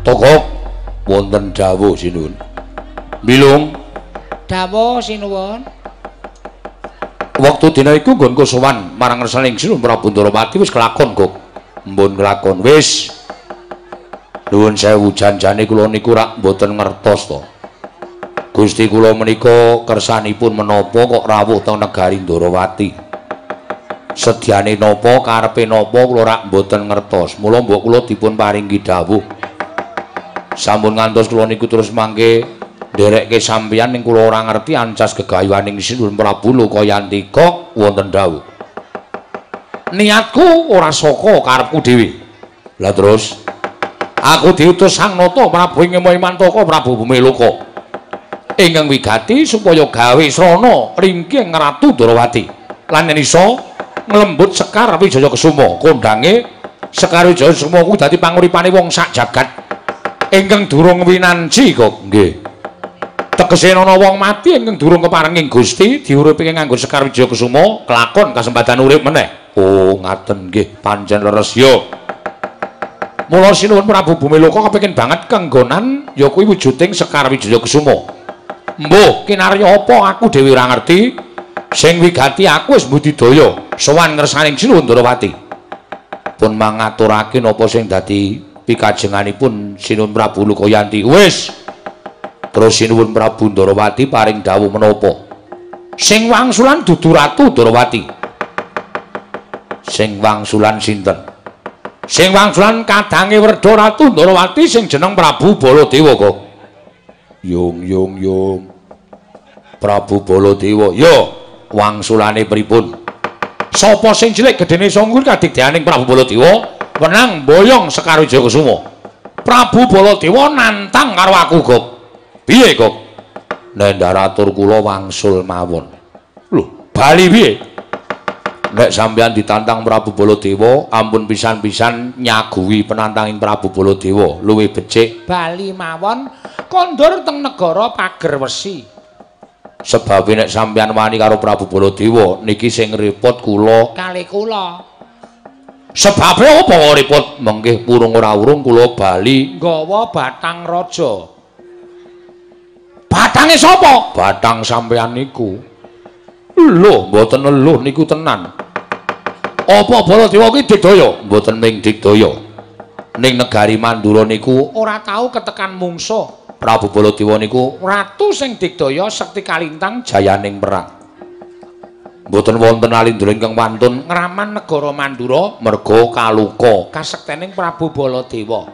Tokok wonten dawuh sinuwun. Bilung dawuh sinuwun. Waktu dina iku nggonku sowan marang Rasaning Sinuwun Prabu Ndarawati wis kelakon, Kok. Mbun kelakon wis. Nuwun sewu janjane kula niku rak mboten ngertos to. Gusti kula menika kersanipun menapa kok rawuh teng negari Ndarawati. Sedyane napa karepe napa kula rak mboten ngertos. Mula mbok kula dipun paringi dawuh. Sampun ngantos kula niku terus mangke nderekke sampeyan ning kula ora ngerti ancas gegayuhaning Sinuwun Prabu Lokayantika wonten dawuh. Niatku ora saka karepku dhewe. Lah terus aku diutus Sang Nata Prabu ing Mantaka Prabu Bumiloka ingkang wigati supaya gawe srana ringking Ratu Darawati lan yen iso nglembut Sekar Wijaya Kesuma kondange Sekar Wijaya Kesuma kuwi dadi panguripane wong sak jagat ingkang durung winanci kok nggih tegese ana wong mati ingkang durung keparenging Gusti diuripi nganggo Sekar Wijaya Kesuma kelakon kasempatan urip meneh oh ngaten nggih panjen leres yo Mula sinuwun Prabu Bumiloka kepengin banget kenggonan ya kuwi wujuding Sekar Wijaya Kesuma. Mbuh, kinarya apa aku dhewe ora ngerti. Sing wigati aku wis budidaya sowan ngersaning sinuwun Ndarawati. Pun mangaturake napa sing dadi pikajenganipun sinuwun Prabu Lukayanti. Wis. Terus sinuwun Prabu Ndarawati paring dawuh menapa? Sing wangsulan dudu Ratu Ndarawati. Sing wangsulan sinten? sing wangsulan kadange Werda Ratu Ndarawati sing jeneng Prabu Baladewa kok. Yung yung yung. Prabu Baladewa. Yo, wangsulane pripun? Sapa sing cilik gedene sanggur kadigdayaning Prabu Baladewa wenang boyong Sekar Wijayakusuma. Prabu Baladewa nantang karo aku, Gop. Piye, Gop? Nendaratur kula wangsul mawon. Lho, bali piye? Nek sampeyan ditantang Prabu Baladewa, ampun pisan-pisan nyaguhi penantanging Prabu Baladewa, luwih becik. Bali mawon kondur teng negara pager wesi. Sebab nek sampeyan wani karo Prabu Baladewa, niki sing repot kula. Kali kula. Sebabe apa repot? Mengke purung ora urung kula bali nggawa batang raja. Batange sapa? Batang sampeyan niku. Lho, mboten eluh niku tenan. Apa Baladewa kuwi digdaya? Mboten ming digdaya. Ning negari Mandura niku ora tau ketekan mungsuh. Prabu Baladewa niku ratu sing digdaya sekti kalintang jayaning perang. Mboten wonten alindra ingkang wantun ngraman negara Mandura merga kaluka. kasektening Prabu Baladewa.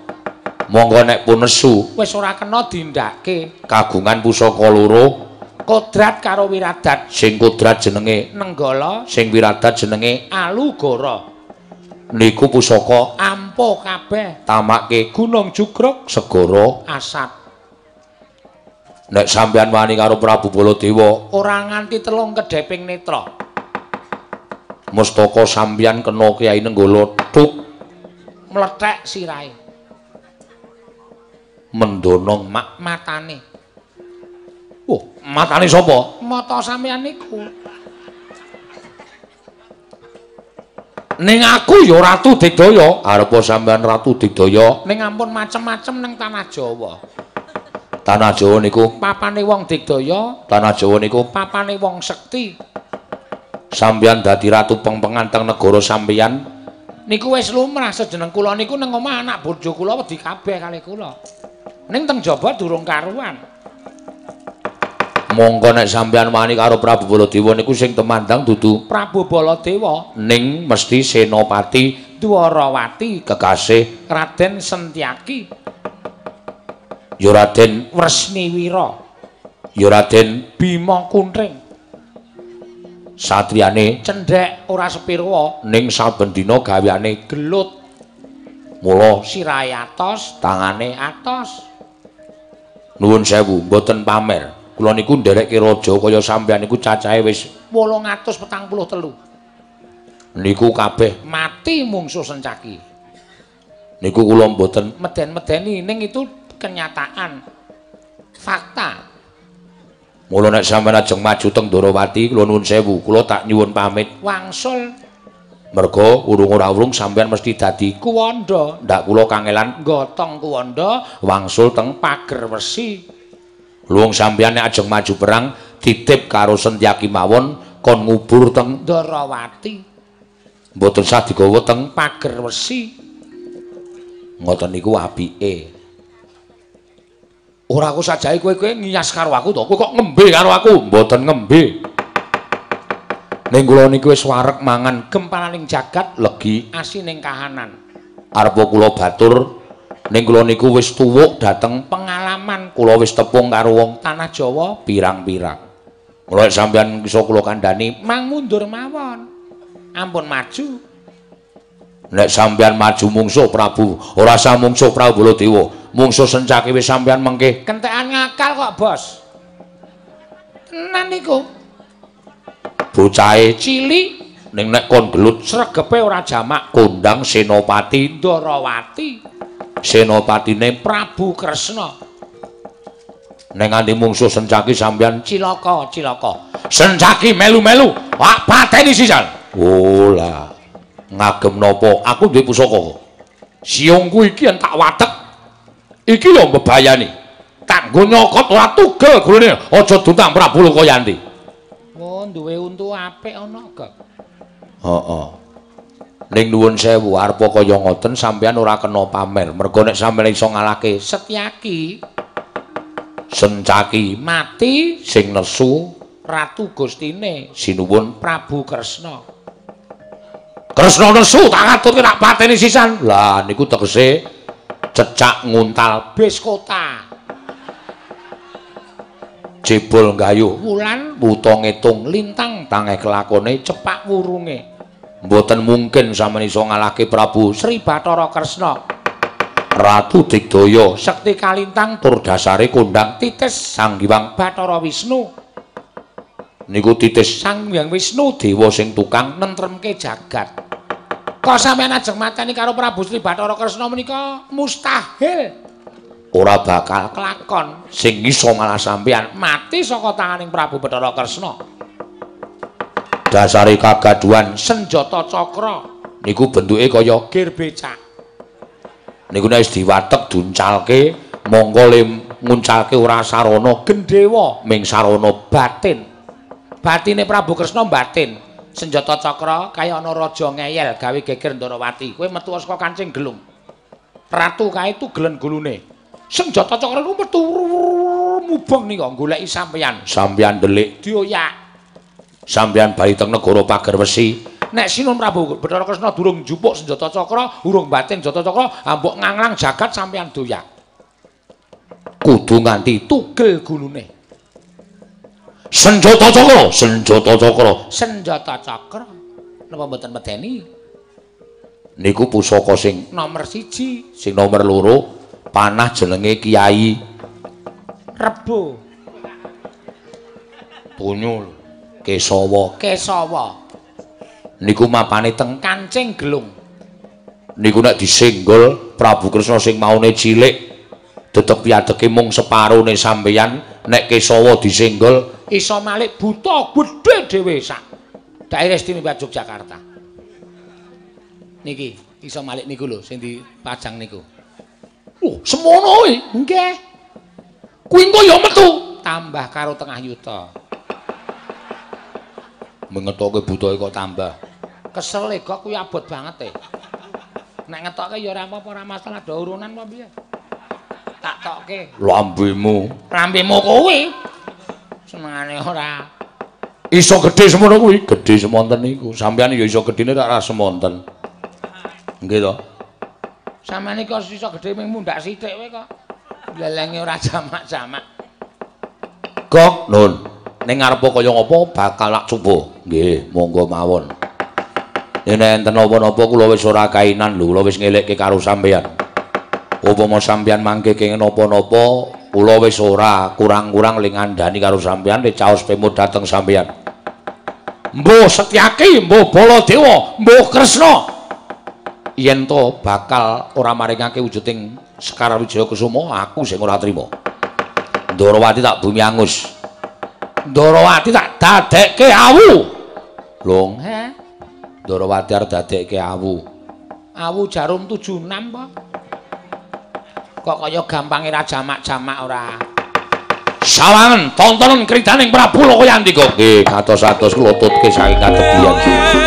Monggo nek pun nesu. Wis ora kena dindake kagungan pusaka loro. Kodrat karo wiradat. Sing kodrat jenenge Nenggala. Sing wiradat jenenge Alugara. Niku pusaka ampuh kabeh. tamake gunung jugruk. Segara asat. Nek sampeyan wani karo Prabu Baladewa ora nganti telung kedheping netra mustaka sampeyan kena Kyai Nenggala tuk mlethek sirahe. Mendonong mak. Matane. Oh matane sapa? Mata sampeyan niku. Ning aku ya ratu digdaya arepa sampeyan ratu digdaya ning ampun macem-macem ning tanah Jawa. Tanah Jawa niku? Papane wong digdaya tanah Jawa niku? Papane wong sekti sampeyan dadi ratu pengpengan teng negara sampeyan niku wis lumrah sejeneng kula niku ning omah anak bojo kula wedi kabeh kali kula. Ning teng jaba durung karuan. Monggo nek sampeyan wani karo Prabu Baladewa niku sing temandang dudu. Prabu Baladewa. Ning mesti Senopati. Dwarawati kekasih. Raden Sentyaki ya Raden. Wresniwira. Ya Raden. Bima Kuntring satriyane cendhek ora sepirwa. ning saben dina gaweane gelut. Mula sirahe atos tangane atos. Nuwun sewu mboten pamer. Kula niku nderekke raja kaya sampeyan niku cacahe wis 843 niku kabeh mati mungsuh sencaki. Niku kula mboten meden-medeni ning itu kenyataan fakta mula nek sampeyan ajeng maju teng Ndarawati kula nuwun sewu kula tak nyuwun pamit wangsul Merga urung ora urung sampean mesti dadi kuwanda. Ndak kula kangelan gotong kuwanda wangsul teng pager wesi. Luwung sampeyan nek ajeng maju perang titip karo Sentyaki mawon kon ngubur teng Darawati. Mboten sah digawa teng pager wesi. Ngoten niku apike. Ora aku sajahe kowe-kowe ngiyas karo aku to. Kowe kok ngembe karo aku? Mboten ngembe. Ning kula niku wis warek mangan gempalaning jagat legi asining kahanan. Arep kula batur ning kula niku wis tuwuk dhateng pengalaman kula wis tepung karo wong tanah Jawa pirang-pirang. Mula sampeyan iso kula kandhani mang mundur mawon. Ampun maju. Nek sampeyan maju mungsuh Prabu, ora sah mungsuh Prabu Baladewa. Mungsuh sencake wis sampeyan mengke. Kentekan ngakal kok, Bos. Tenan niku. bocahe cilik. Ning nek kon gelut sregepe ora jamak. kondang senopati. Ndarawati senopatine Prabu Kresna. Ning nganti mungsuh sencaki sampeyan cilaka cilaka. Sencaki melu-melu. Wak pateni sisal ola ngagem napa aku duwe pusaka. Siungku iki yen tak watek iki lho mbebayani. Kanggo nyokot ora tugel gulune aja duntang Prabu Lokayanti Oh, duwe untu apik ana, Gek. Heeh. Ning nuwun sewu arep kaya ngoten sampeyan ora kena pamer. Mergo nek sampeyan iso ngalahke Setyaki. Sencaki. Mati. Sing nesu. Ratu Gustine. Sinuwun. Prabu Kresna. Kresna nesu tak aturke nak pateni sisan. Lah niku tegese cecak nguntal bis kota. jebol gayuh wulan buta ngitung lintang tangeh kelakone cepak wurunge mboten mungkin sampeyan iso ngalahke Prabu Sri Bathara Kresna Ratu Digdaya sekti kalintang tur dasare kondang titis Sang Hyang Bathara Wisnu niku titis Sang Hyang Wisnu dewa sing tukang nentremke jagat kok sampeyan ajeng mateni karo Prabu Sri Bathara Kresna menika mustahil ora bakal kelakon sing iso malah sampeyan mati saka tanganing Prabu Bathara Kresna. Dasare kagaduhan senjata cakra niku bentuke kaya gir becak. Niku nek diwatek duncalke monggo nguncalke ora sarana gendhewa ming sarana batin. Batine Prabu Kresna batin. Senjata cakra kaya ana raja ngeyel gawe geger Ndarawati. Kowe metu saka kancing gelung. Ratu kae tugelen gulune. senjata cakra iku metu mubeng nika goleki sampeyan. Sampeyan delik dioyak. Sampeyan bali teng negara pager wesi. Nek Sinun Prabu Bathara Kresna durung njupuk senjata cakra, urung batin senjata cakra, ambok nganglang jagat sampeyan doyak. Kudu nganti tugel gulune. Senjata cakra, senjata cakra. Senjata cakra. Napa mboten medeni? Niku pusaka sing nomor siji, sing nomor loro panah jenenge Kiai Rebo. Tunyul Kesawa. Kesawa. Niku mapane teng kancing gelung. Niku nek disenggol Prabu Kresna sing maune cilik tetep piadeke mung separone sampeyan nek Kesawa disenggol iso malik buta gedhe dhewe sak. Daerah Istimewa Yogyakarta. Niki iso malik niku lho sing dipajang niku. Oh, semono kuwi. Nggih. Kuwi engko ya metu tambah karo tengah yuta. Mengetoke butuhe kok tambah. Kesel e kok kuwi abot banget e. Nek ngetoke ya ora apa-apa, ora masalah do urunan apa piye. Tak tokke. Lambemu. Lambemu kuwi. Senengane ora. Iso gedhe semono kuwi, gedhe semonten niku. Sampeyan ya iso gedhene tak ra semonten. Nggih to? Samane kok iso gedhe mung mundak sithik wae kok. Lelenge ora jamak-jamak. Kok, Nun. Ning ngarep kaya ngopo bakal lak coba. Nggih, monggo mawon. Yen enten napa-napa kula wis ora kainan lho, kula wis ngelekke karo sampeyan. Upama sampeyan mangke kenging napa-napa, kula wis ora kurang-kurang ling ngandani karo sampeyan nek caos pemut dateng sampeyan. Mbuh Setyaki, mbuh Baladewa, mbuh Kresna. yen to bakal ora maringake wujuding Sekar Wijaya Kusuma aku sing ora trima. Ndarawati tak bumi angus. Ndarawati tak dadekke awu. Long, he? Ndorowati arep dadekke awu. Awu jarum 76 apa? Kok kaya gampange ra jamak-jamak ora. Sawangen tontonan kridaning Prabu Lokayandika. Nggih, katos-atos kula saking katebian.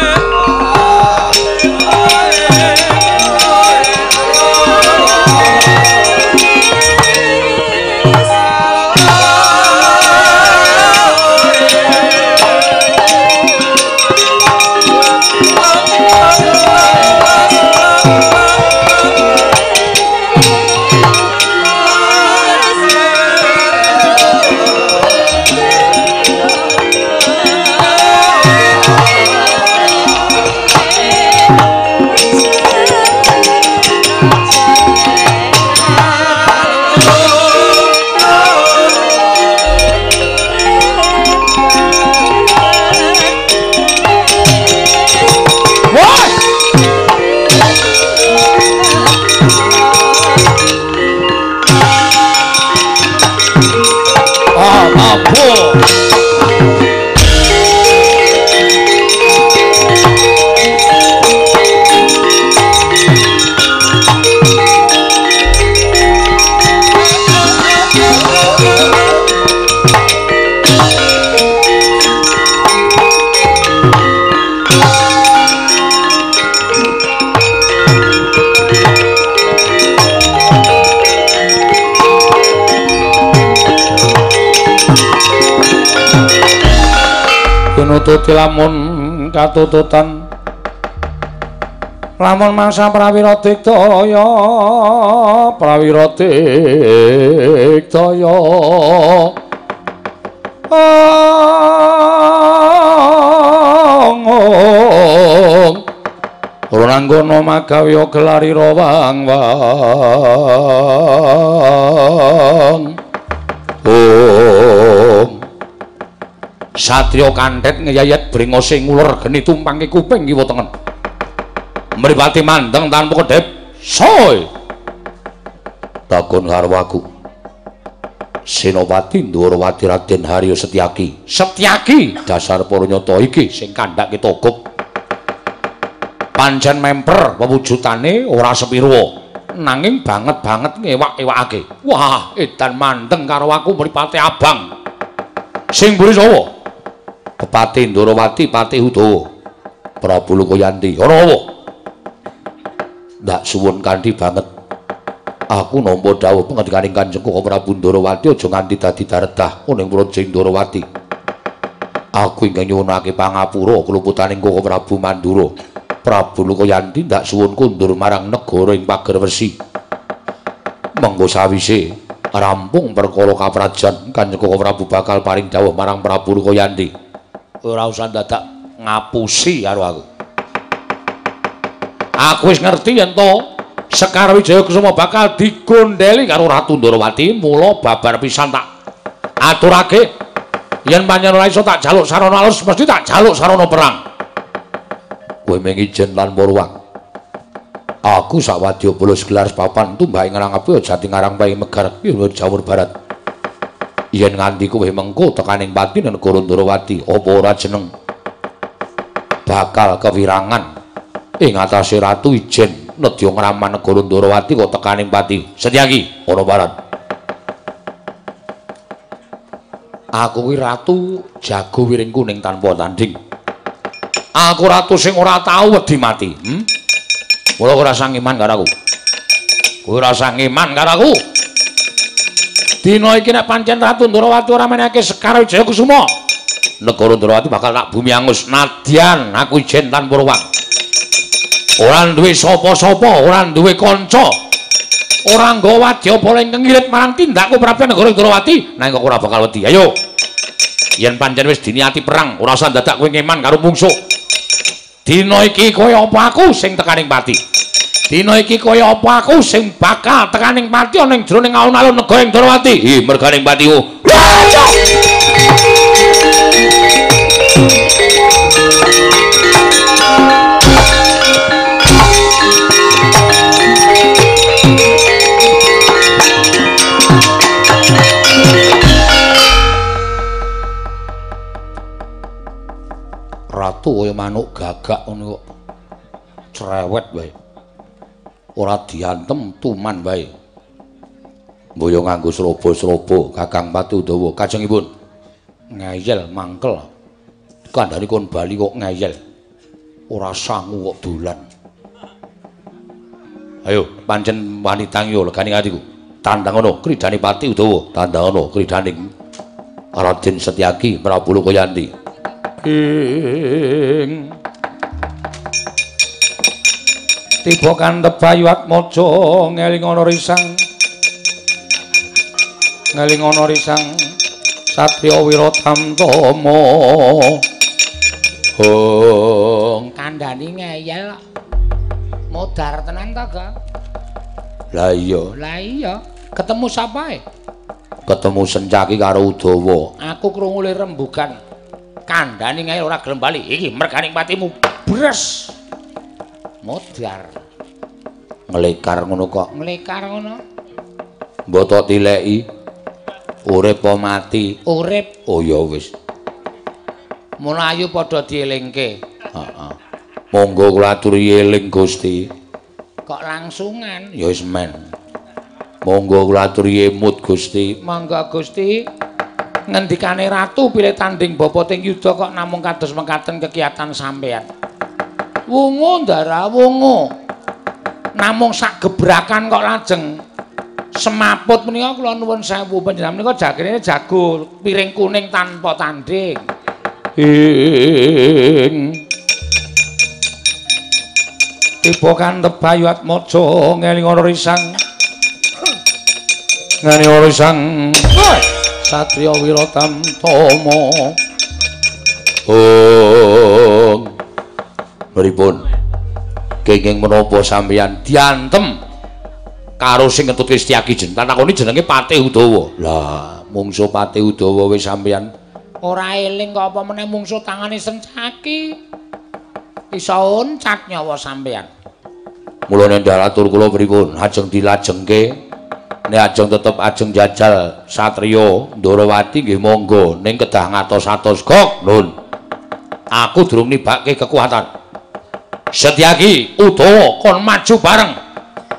Nututi lamun katututan. Lamun mangsa prawira diktaya prawira diktaya. Ora nanggono magawi gelari rawang wang. Satrio kanthet ngeyayat bringose nguler geni tumpangke kuping kiwa tengen. Mripati mandeng tanpa kedep. Soy. Takon garwaku. Senopati Ndorowati Raden Haryo Setyaki. Setyaki dasar para nyata iki sing kandhake togup. Pancen memper pewujutane ora sepiro. Nanging banget-banget ngewak-ewakake. Wah, edan mandeng karo aku mripate abang. Sing mburi sapa? Pati Ndorowati Pati Udawa Prabu Lokayanti ana apa? Ndak suwun kanthi banget. Aku nampa dawuh pangandikaning Kanjeng Koko Prabu Ndorowati aja nganti dadi daredah. Ning Praja Ndorowati. Aku ingkang nyuwunake pangapura keluputaning Koko Prabu Mandura. Prabu Lokayanti ndak suwun kundur marang negara ing pager wesi. Mengko sawise rampung perkara kaprajan Kanjeng Koko Prabu bakal paring dawuh marang Prabu Lokayanti ora usah dadak ngapusi karo aku. Aku wis ngerti yen to Sekar Wijaya Kusuma bakal digondeli karo Ratu Ndorowati, mula babar pisan tak aturake yen panjenengan ora iso tak jaluk sarana alus mesti tak jaluk sarana perang. Kowe mengijen lan Purwang. Aku sawadya bolos gelar papan tumbake ngarang api jati ngarang bae megar Jawa Barat. Yen nganti kowe mengko tekaning pati negara Ndrawati apa ora jeneng? Bakal kewirangan. Ing atase ratu ijen nedya ngraman negara Ndrawati kok tekaning pati. Setyaki ana barat. Aku kuwi ratu jago wiring kuning tanpa tanding. Aku ratu sing ora tau wedi mati hm Mula ora sang iman karo aku? Kowe ora sang iman karo aku Dina iki nek pancen Ratu Ndrawati ora menehake Sekar Wijaya Kusuma, negara Ndrawati bakal tak bumi angus nadyan aku ijen tanpa ruwang. Ora duwe sapa-sapa, ora duwe kanca. Ora nggawa wadyabala ingkang ngirit marang tindakku Prabu negara Ndrawati, nanging kok ora bakal wedi. Ayo. Yen pancen wis diniati perang, ora usah dadak kowe ngeman karo mungsuh. Dina iki kaya apa aku sing tekaning pati? Dina iki kaya apa aku sing bakal tekaning pati ana ing jroning alun-alun negara ing Darawati. Hi, merganing patiku. ratu kaya manuk gagak ngono kok. Cerewet wae. Ora diantem tuman wae. Mboyo nganggo srobo-srobo Kakang Pati Udawa kajengipun. Ngeyel mangkel. Kandhane kon bali kok ngeyel. Ora sangu kok dolan. Ayo, pancen wanita yo legane atiku. Tandang ngono, kridane Pati Udawa, tandang ngono, kridaning Raden Setyaki Prabu Lokayanti. Ing Tiba kantep bayu atmaja ngeling ana risang. Ngeling ana risang Satya Wiratama. Hong Kandhani ngeyel. Modar tenan ta, Ga? Lah iya, Lah iya, ketemu sapa e? ketemu Sencaki karo Udawa. Aku krungu le rembugan. Kandhani ngeyel ora gelem bali. Iki merganing patimu. Bres. Modar. Nglekar ngono kok. Nglekar ngono. Mboto tileki. Urip apa mati? Urip Oh ya wis. mulayu padha dielingke. Heeh. Monggo kula aturi eling Gusti. Kok langsungan? Ya wis men. Monggo kula aturi emut Gusti. Mangga Gusti. Ngendikane ratu pilih tanding bapa ting yuda kok namung kados mekaten kegiatan sampean. Wungu ndara wungu. Namung sak gebrakan kok lajeng semaput menika kula nuwun sewu panjenengan menika jagene jago piring kuning tanpa tanding. Ing Tiba kantep bayu atmaja ngeling ana risang. ngene ora sang Satya Wiratama. Oh. Pripun? Kenging menapa sampeyan diantem karo sing ngetut Setyaki jeneng takoni jenenge Patih Udawa. Lah, mungsu Patih Udawa wis sampeyan Ora eling kok apa meneh mungsuh tangane sencaki. Isa oncat nyawa sampean. Mulane dalatur kula pripun? Ajeng dilajengke nek ajeng tetep ajeng jajal satriya Ndarawati nggih monggo ning kedah ngatos-atos kok nun. Aku durung nibake kekuatan. Setyaki Udawa kon maju bareng.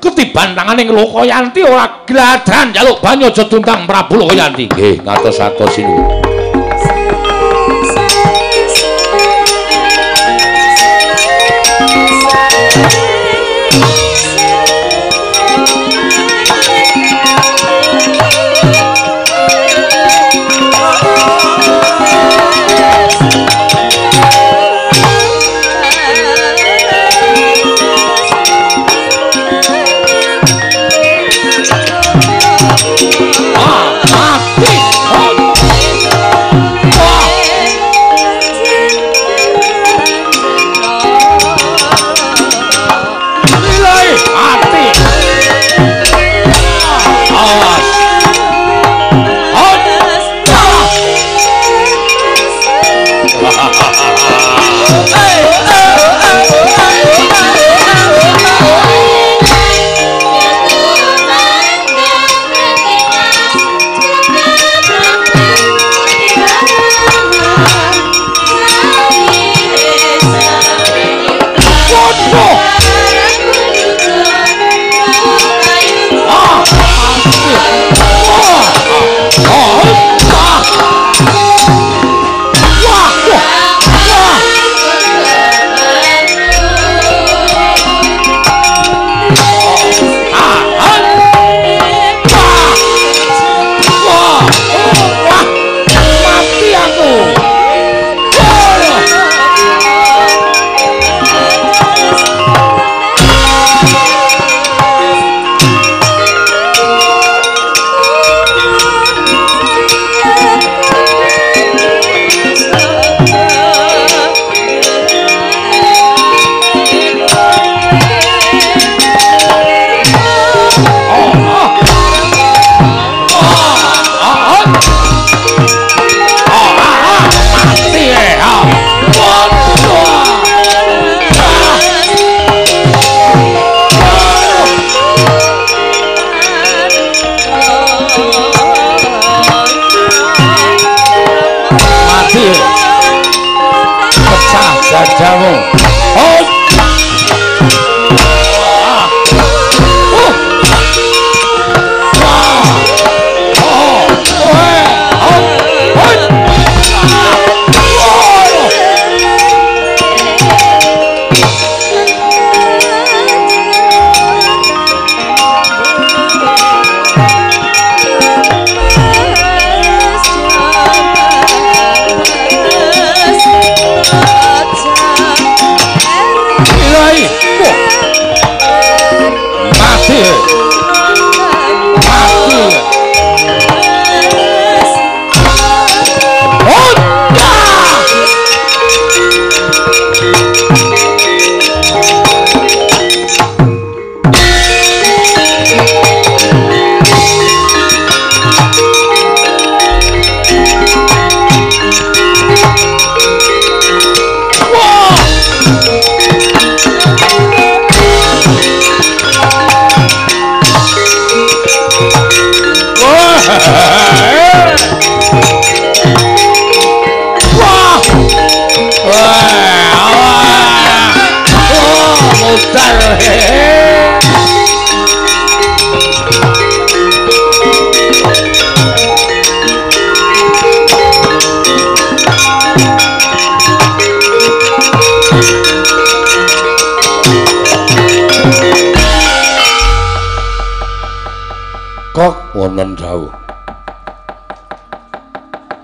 Ketiban tangane Lokayanti ora gladan njaluk banyu aja tuntang Prabu Lokayanti. Nggih, ngatos-atos sinuwun.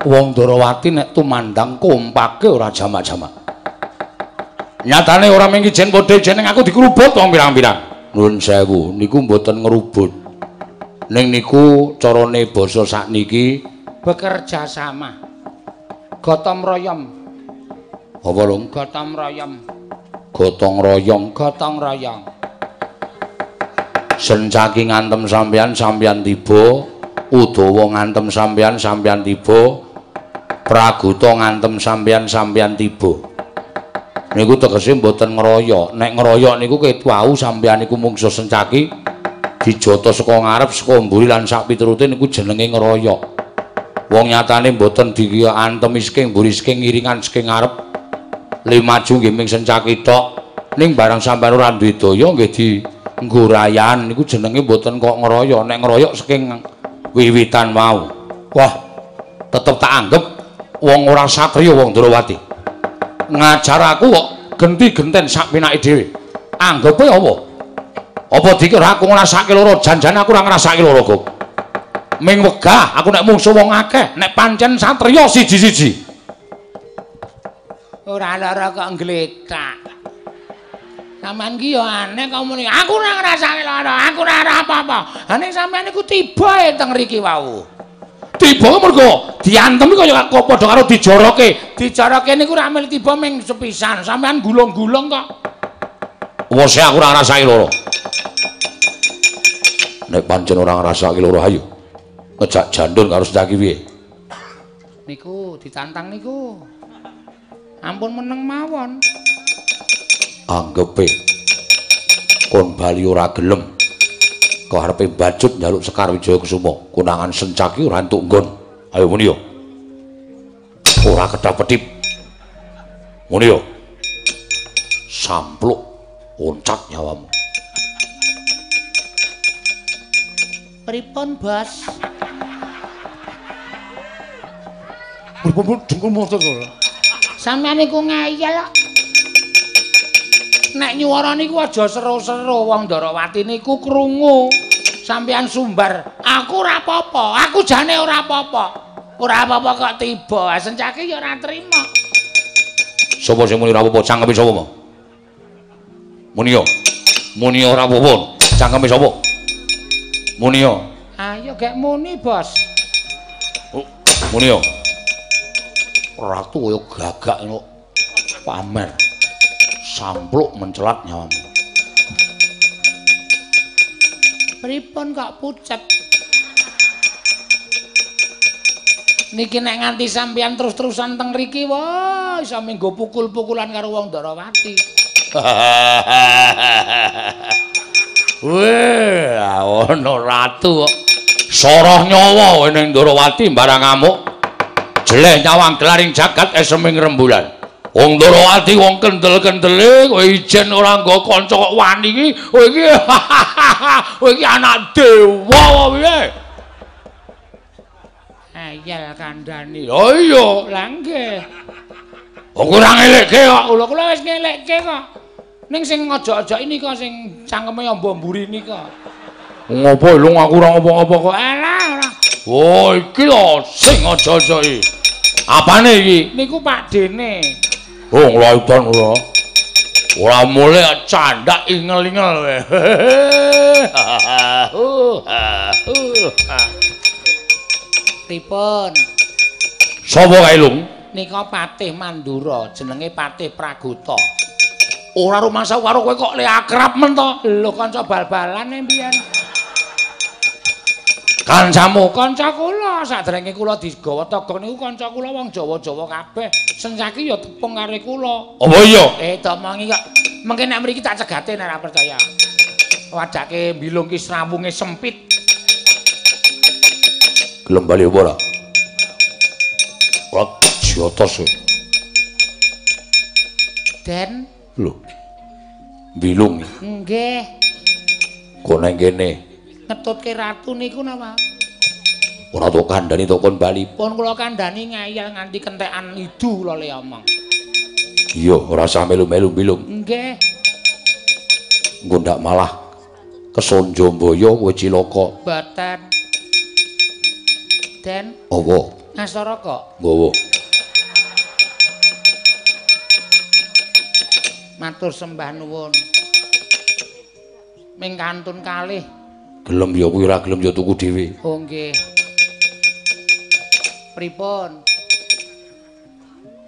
Wong Darawati nek tumandang kompake ora jamak-jamak. Nyatane ora mengki jen padha jeneng aku dikrubut wong pirang-pirang. Nuwun sewu niku mboten ngrubut ning niku carane basa sakniki bekerja sama. Gotong royong. Apa lho? Gotong royong. Gotong royong gotong royong. Sencaki ngantem sampeyan sampeyan tiba udawa ngantem sampeyan sampeyan tiba praguta ngantem sampeyan sampeyan tiba. Niku tegese mboten ngeroyok. Nek ngeroyok niku ketwau sampeyan niku mungsuh sencaki dijata saka ngarep saka mburi lan sak piturute niku jenenge ngeroyok. Wong nyatane mboten diantem isking mburi isking ngiringan isking ngarep le maju nggih ming sencaki tok. Ning barang sampeyan ora duwe daya nggih di nggurayan niku jenenge mboten kok ngeroyok. Nek ngeroyok saking wiwitan mau wah tetep tak anggap wong ora satriya wong Durawati ngajar aku kok genti-genten sak pinake dhewe anggape apa apa dikira aku ngrasake loro janjan aku ora ngrasake loro kok ming wegah aku nek mungsuh wong akeh nek pancen satriya siji-siji ora lara kok ngletak Sampeyan ki yo aneh kok muni. Aku ora ngrasake lara, aku ora apa-apa. Ha ning sampeyan iku tiba teng riki wau. Tiba mergo diantemi kaya kok padha karo dijoroke. Dijoroke niku ora mel tiba ming sepisan. Sampeyan gulung-gulung kok. Wes aku ora ngrasake lara. Nek pancen ora ngrasake lara ayo. Ngejak jandun karo sedaki piye? Niku ditantang niku. Ampun meneng mawon. anggepe kon bali ora gelem kok arepe bacut njaluk Sekar Wijaya Kusuma? Kunangan sencaki ora entuk nggon. Ayo muni yo. Ora kedap-kedip muni yo. Sampluk oncat nyawamu. Pripun bos? Pripun dengkul motor kok sampeyan niku ngeyel kok nek nyuwara niku aja seru-seru wong Darawati niku krungu. Sampeyan sumbar aku ora apa-apa aku jane ora apa-apa. Ora apa-apa kok tiba. Sencake ya ora trima. Sapa sing muni ora apa-apa? Cangkeme sapa mo? Muni yo. Muni ora apa-apa cangkeme sapa? Muni yo. Ayo gek muni bos. Oh, muni yo. Ratu kaya gagak ngono pamer sampluk mencelat nyawamu. Pripun kok pucet? Niki nek nganti sampeyan terus-terusan teng riki, wah iso minggo pukul-pukulan karo wong Darawati. Weh, ono ratu kok. Soroh nyawa ning Darawati barang ngamuk. Jeleh nyawang gelaring jagat eseming rembulan. Wong Darawati wong kendel-kendele kowe ijen ora nggo kanca kok wani iki. Kowe iki kowe iki anak dewa piye? Ayel kandhani. Oh iya, Lah nggih. kok ora ngelekke kok. Kula kula wis ngelekke kok. Ning sing ngojok-ojok ini kok sing cangkeme amba mburi nika. Ngopo lho aku ora ngopo-ngopo kok. Alah ora. Oh, iki lho sing ngojok-ojok iki. Apane iki? Niku Pak Dene. Oh, nglaitan ora. Ora mulai candak ingel-ingel. Pripun? Sapa kae, Lung? Nika Patih Mandura, jenenge Patih Praguta. Ora rumangsa karo kowe kok le akrab men to. Lho kanca bal-balane mbiyen. Kancamu Kanca kula sadurunge kula digawa togo niku kanca kula wong Jawa-Jawa kabeh. Sencaki ya tepung kare kula. apa iya? Eh domongi kok. Mengke nek mriki tak cegate nek ora percaya. Wadake mbilung ki srawunge sempit. Gelem bali apa ora? Kok jotos. Den, Lho. Bilung nggih. kok nang kene. Ngetutke ratu niku napa? Ora tok kandhani tok kon bali. Pun kula kandhani ngayal nganti kentekan idu kula le omong. Iya, ora usah melu-melu bilung. Nggih. Engko ndak malah kesonjo mboyo kowe cilaka. Boten. Den. Apa? Ngasara kok. Nggawa. Matur sembah nuwun. Ming kantun kalih. Gelem ya kuwi ora gelem ya tuku dhewe. Oh nggih. Pripun?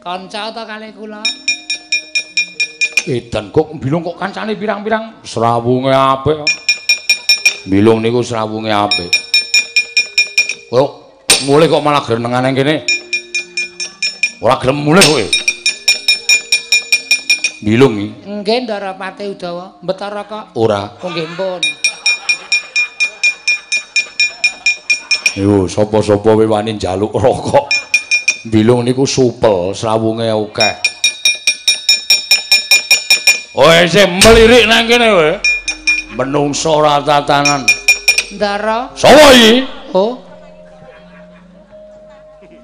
Kanca ta kalih kula? Edan kok bilung kok kancane pirang-pirang srawunge apik. Bilung niku srawunge apik. Kok mulih kok malah grenengan nang kene. Ora gelem mulih kowe. Bilung iki. Nggih Ndarapati Udawa, Betara kok. Ora. Oh nggih. Yo, sapa-sapa we wani njaluk rokok. Bilung niku supel, srawunge akeh. Oe sing melirik nang kene kowe. Menungsa ora tatanan. Ndara. Sapa iki? Oh.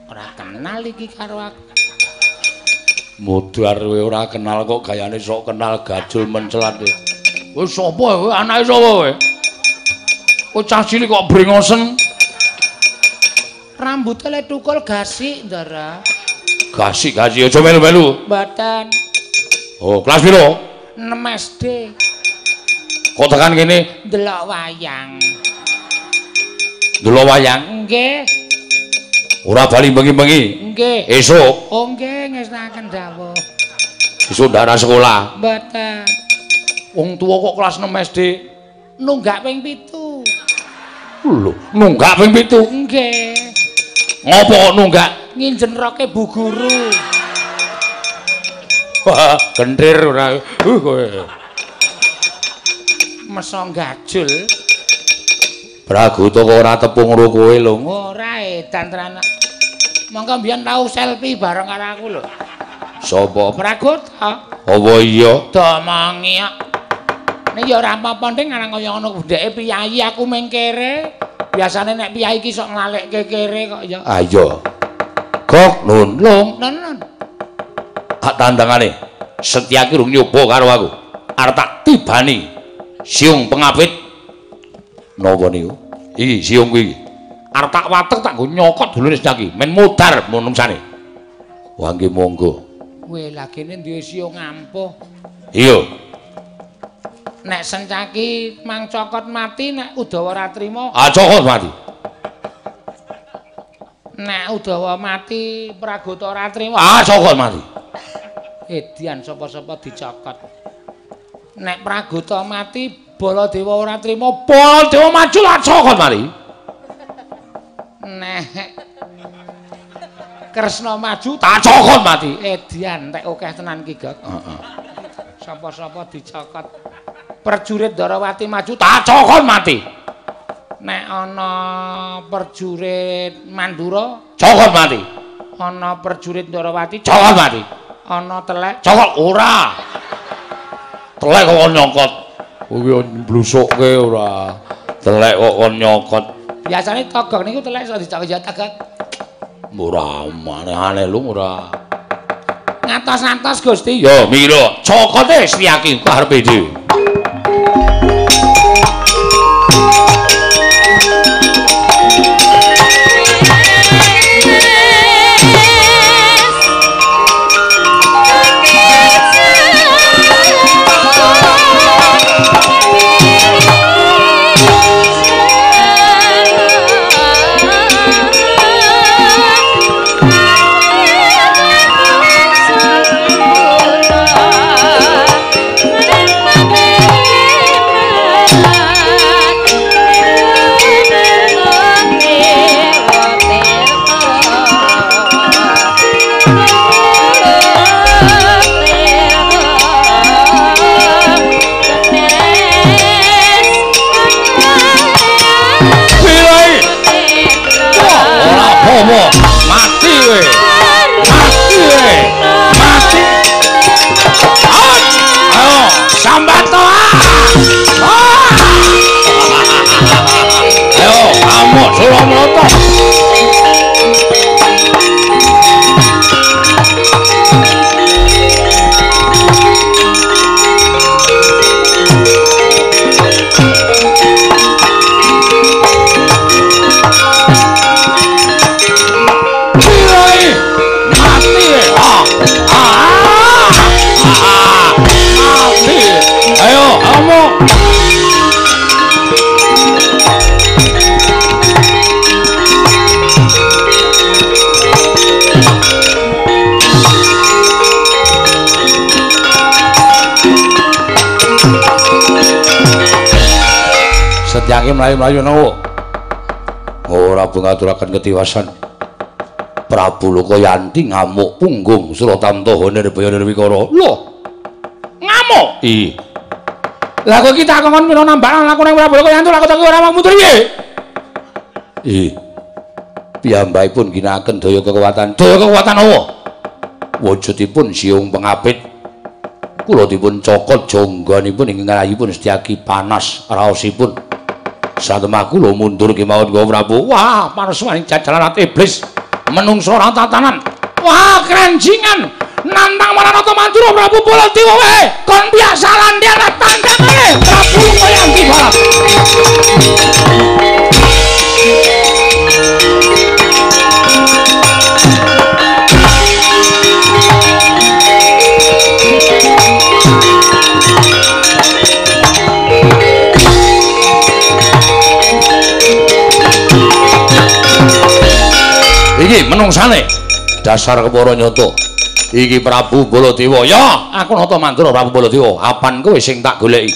Ora kenal iki karo aku. Mudar kowe ora kenal kok gayane sok kenal gajul mencelat. Kowe sapa kowe? Anake sapa kowe? Kowe cah cilik kok brengosen? Rambutnya le tukul gasik, Ndara. Gasik-gasik aja melu-melu. Badan Oh, kelas piro? 6 SD. Kok tekan kene Delok wayang. delok wayang? Nggih. Ora bali bengi-bengi. Nggih. Esuk, Oh nggih ngesnaken dawuh. esuk darah sekolah. Mboten. Wong tuwa kok kelas 6 SD. Nunggak ping pitu. Lho, nunggak ping 7. Nggih. Ngopo kok nunggak? Nginjen roke bu guru. Wah, gendir ora. Uh kowe. Meso gajul. Praguta kok ora tepung karo kowe lho. Ora edan tenan. Monggo mbiyen tau selfie bareng karo aku lho. Sapa? Pragoto. Apa iya? Domongi kok. Nek ya ora apa-apa ning ngarang kaya ngono ndeke piyayi aku ming kere. Biasane nek piyayi ki sok nglalekke kere kok ya. Ayo. Kok nun Lho, non non. hak tandangane. Setyaki rung nyoba karo aku. Arep tak tibani siung pengapit. Napa niku? Iki siung kuwi. Arep tak watek tak nggo nyokot dulure Setyaki. Men mudar menungsane. Wah nggih monggo. Kowe lagi ne duwe siung ngampuh. Iya. Nek sencaki mang cokot mati nek Udawa ora trima. Ah cokot mati. Nek Udawa mati Pragota ora trima. Ah cokot mati. Edian sapa-sapa dicokot. Nek Pragota mati Baladewa ora trima. Baladewa maju lah cokot mati. Nek Kresna maju Tak cokot mati. Edian tek akeh tenan ki, Gak. Heeh. Sapa-sapa dicokot. Perjurit Darawati maju Tak cokot mati. nek ana perjurit Mandura, Cokot mati. ana perjurit Darawati, Cokot mati. ana telek. Cokot ora. Telek kok nyokot. Kuwi mblusukke ora. Telek kok kon nyokot. Biasane togok niku telek iso dicokot ya togok. Ora aneh-aneh lu ora. Ngatos-ngatos Gusti. Yo mira, cokote Sriyaki karepe dhewe. Nangke mlayu-mlayu nawa. Ora bungaturaken ketiwasan. Prabu Lokayanti ngamuk punggung Suratantaha nirbaya nirwikara. Lho. Ngamuk? Iya. Lah kok kita kongkon pira nambah lakune Prabu Lokayanti lak kok ora mau mundur piye? Iya. Piyambakipun ginakaken daya kekuatan. Daya kekuatan apa? Wujudipun siung pengapit. Kula dipun cokot jonggonipun ing ngrayipun setyaki panas raosipun. Satemah kula mundur kemawon Gusti Prabu. Wah, parswaning jajalan iblis. Menungso ora tatanan. Wah, krenjingan. Nantang Maranata Mantura Prabu Baladewa wae. Kon biasa landian tandangane Prabu Lokayanti Barat. Iki menungsane dasar kepara nyata. Iki Prabu Baladewa. Ya, aku nata mantura Prabu Baladewa. Apan kowe sing tak goleki?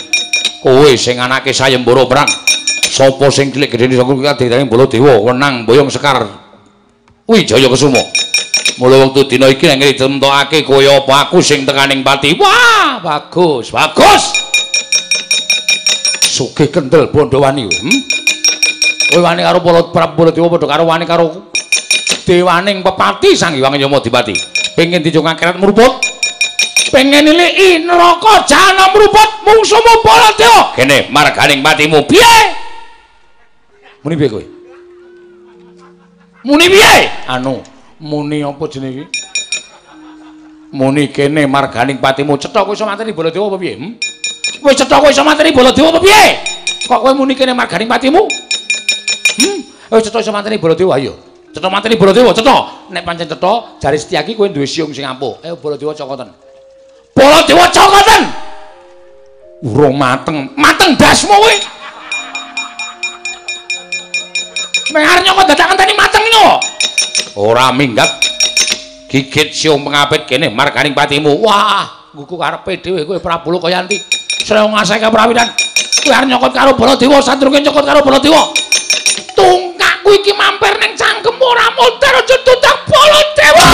Kowe sing anake sayembara perang. Sapa sing cilik gedhe saka kadhetane Baladewa wenang boyong sekar. Wijaya Kesuma. Mula wektu dina iki nek ditentokake kowe apa aku sing tekaning pati. Wah, bagus, bagus. Sugih kendel Bondowani. Hmm? Kowe wani karo Prabu Baladewa padha karo wani karo dewaning pepati Sang Hyang Yamadipati. Pengen dijung akhirat mruput. Pengen niliki neraka jahanam mruput mungsumu Baladewa. Kene marganing patimu piye? Muni piye kowe? Muni piye? Anu, muni apa iki? Muni kene marganing patimu cetha kowe iso mateni Baladewa apa piye? Hmm? Kowe cetha kowe iso mateni Baladewa apa piye? Kok kowe muni kene marganing patimu? Hmm? Kowe cetha iso mateni Baladewa ayo. Cetha mateni Baladewa, cetha. Nek pancen cetha, jari Setyaki kowe duwe siung sing ampuh. Ayo Baladewa cokoten. Baladewa cokoten. Urung mateng, mateng dasmu kowe. Nek arep nyokot dadakan tani mateng yo. Ora minggat. Gigit siung pengapit kene marganing patimu. Wah, nguku karepe dhewe kowe Prabu Lokayanti. Sreong ngasake prawidan. Kowe arep nyokot karo Baladewa, sadurunge nyokot karo Baladewa. Tungkakku iki mampir ning cangkem ora montar aja tutang Baladewa.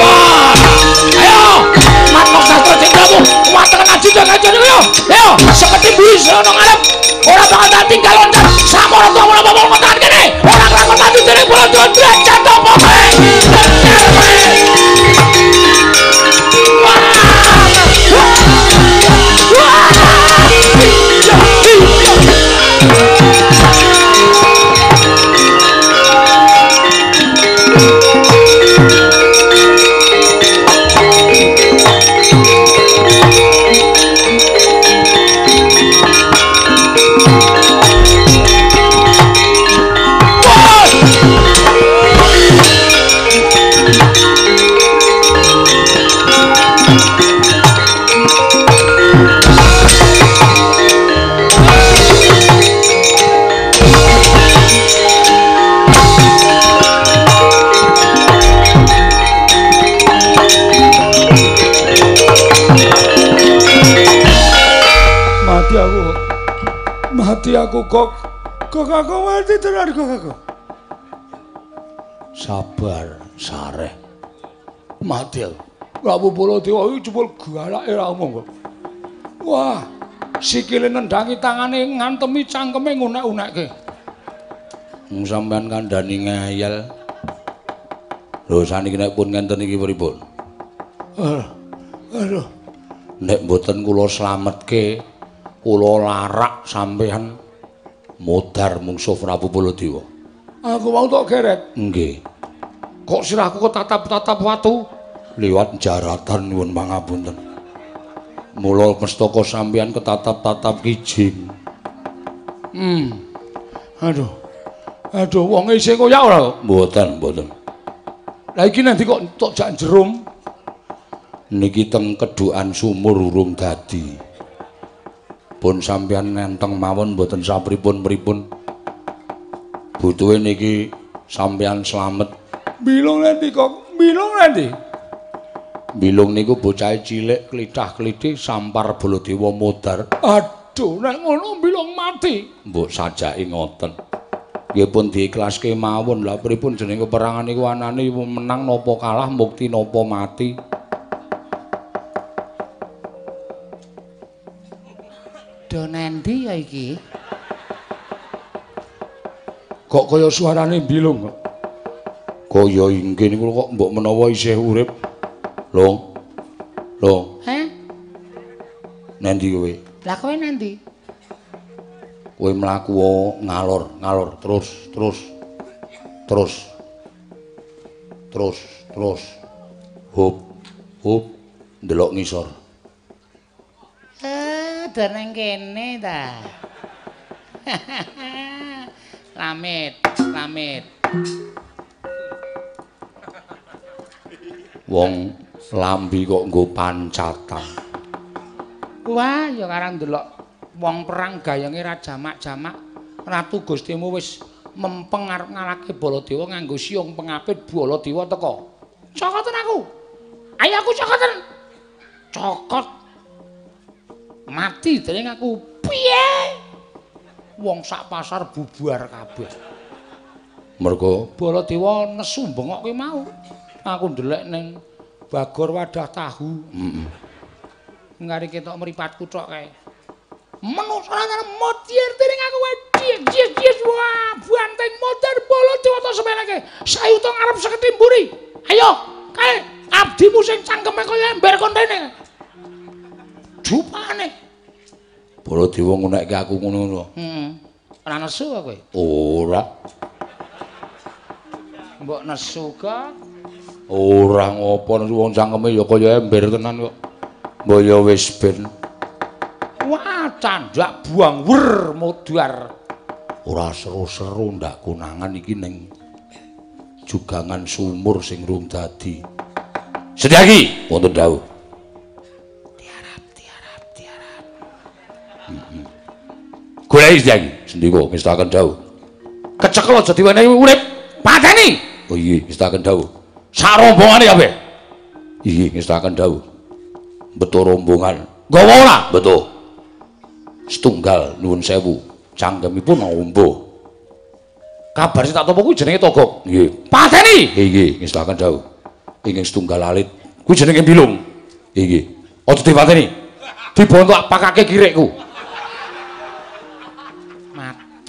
Wah, ayo, matok sastra watekan aji dan aja nih yo. Ayo, seperti bisa nang ngarep. Ora bakal tak tinggal Kok aku mati tenan kok aku. Sabar, sareh. Mati aku. Prabu Baladewa iki jebul galake ra omong kok. Wah, sikile nendangi tangane ngantemi cangkeme ngunek-unekke. Wong sampean kandhani ngeyel. Lho saniki nek pun ngenten iki pripun? Aduh. Aduh. Nek mboten kula slametke, kula larak sampean modar mungsuh Prabu Baladewa. Aku mau tok geret. Nggih. Kok sirahku ketatap-tatap watu? Liwat jaratan nuwun pangapunten. Mula mestaka sampean ketatap-tatap kijing. Hmm. Aduh. Aduh, wong isih koyak ora kok. Mboten, mboten. Lah iki nanti kok tok jak jerum. Niki teng kedukan sumur urung dadi. Pun sampean nenteng mawon mboten sapripun-pripun. Butuhe niki sampean slamet. Bilung nanti kok. Bilung nanti. Bilung niku bocah cilik klithah-klithih sampar Baladewa modar. Aduh, nek ngono bilung mati. Mbok sajake ngoten. Nggih pun diikhlaske mawon. Lah pripun jeneng peperangan niku anane menang napa kalah, mukti napa mati. Iki? Kok kaya suarane bilung kok. Kaya inggih niku kok mbok menawa isih urip. Long. Long, Heh? nendi kowe? Lah kowe nendi? Kowe mlaku ngalor, ngalor terus, terus. Terus. Terus, terus. Hop, hop, ndelok ngisor. Do nang kene ta. Lamit, lamit. Wong lambi kok nggo pancatan. Wah, ya karang ndelok wong perang gayange ra jamak-jamak. Ratu Gustimu wis mempeng arep ngalahke Baladewa nganggo siung pengapit Baladewa teka. Cokoten aku. Ayo aku cokoten. Cokot. Mati dening aku. Piye? Wong sak pasar bubar kabeh. Mergo Baladewa nesu bengokke mau. Aku ndelek ning bagor wadah tahu. heeh. ngari ketok mripatku tok kae. Menungso ana motier dening aku wae dies dies dies wah banteng motor bolo diwata semeleke. Sayuta ngarep seketimburi. Ayo, kae abdimu sing cangkeme kaya ember kontene. Jupane. Baladewa ngunekke aku ngono. Heeh. Ora nesu kowe. Ora, Mbok nesu kok. ora ngopo wong cangkeme ya kaya ember tenan kok. Mbok ya wis ben. Wah, candak buang wer modar. Ora seru-seru ndak konangan iki ning jugangan sumur sing rung dadi. Sedyaki wonten dawuh. Goleki sedyaki sendika ngestaken dawuh. Kecekel aja diwenehi urip. Pateni. Oh iya ngestaken dawuh. Sak rombongane kabeh. Iya ngestaken dawuh. Betul rombongan. Nggawa ora? Betul. Setunggal nuwun sewu. Cangkemipun ombo. Kabar sing tak tampa kuwi jenenge Togok. Nggih. Pateni. Nggih, ngestaken dawuh. Ingkang setunggal alit kuwi jenenge Bilung. Nggih. Aja dipateni. Dibontok pakake kirikku.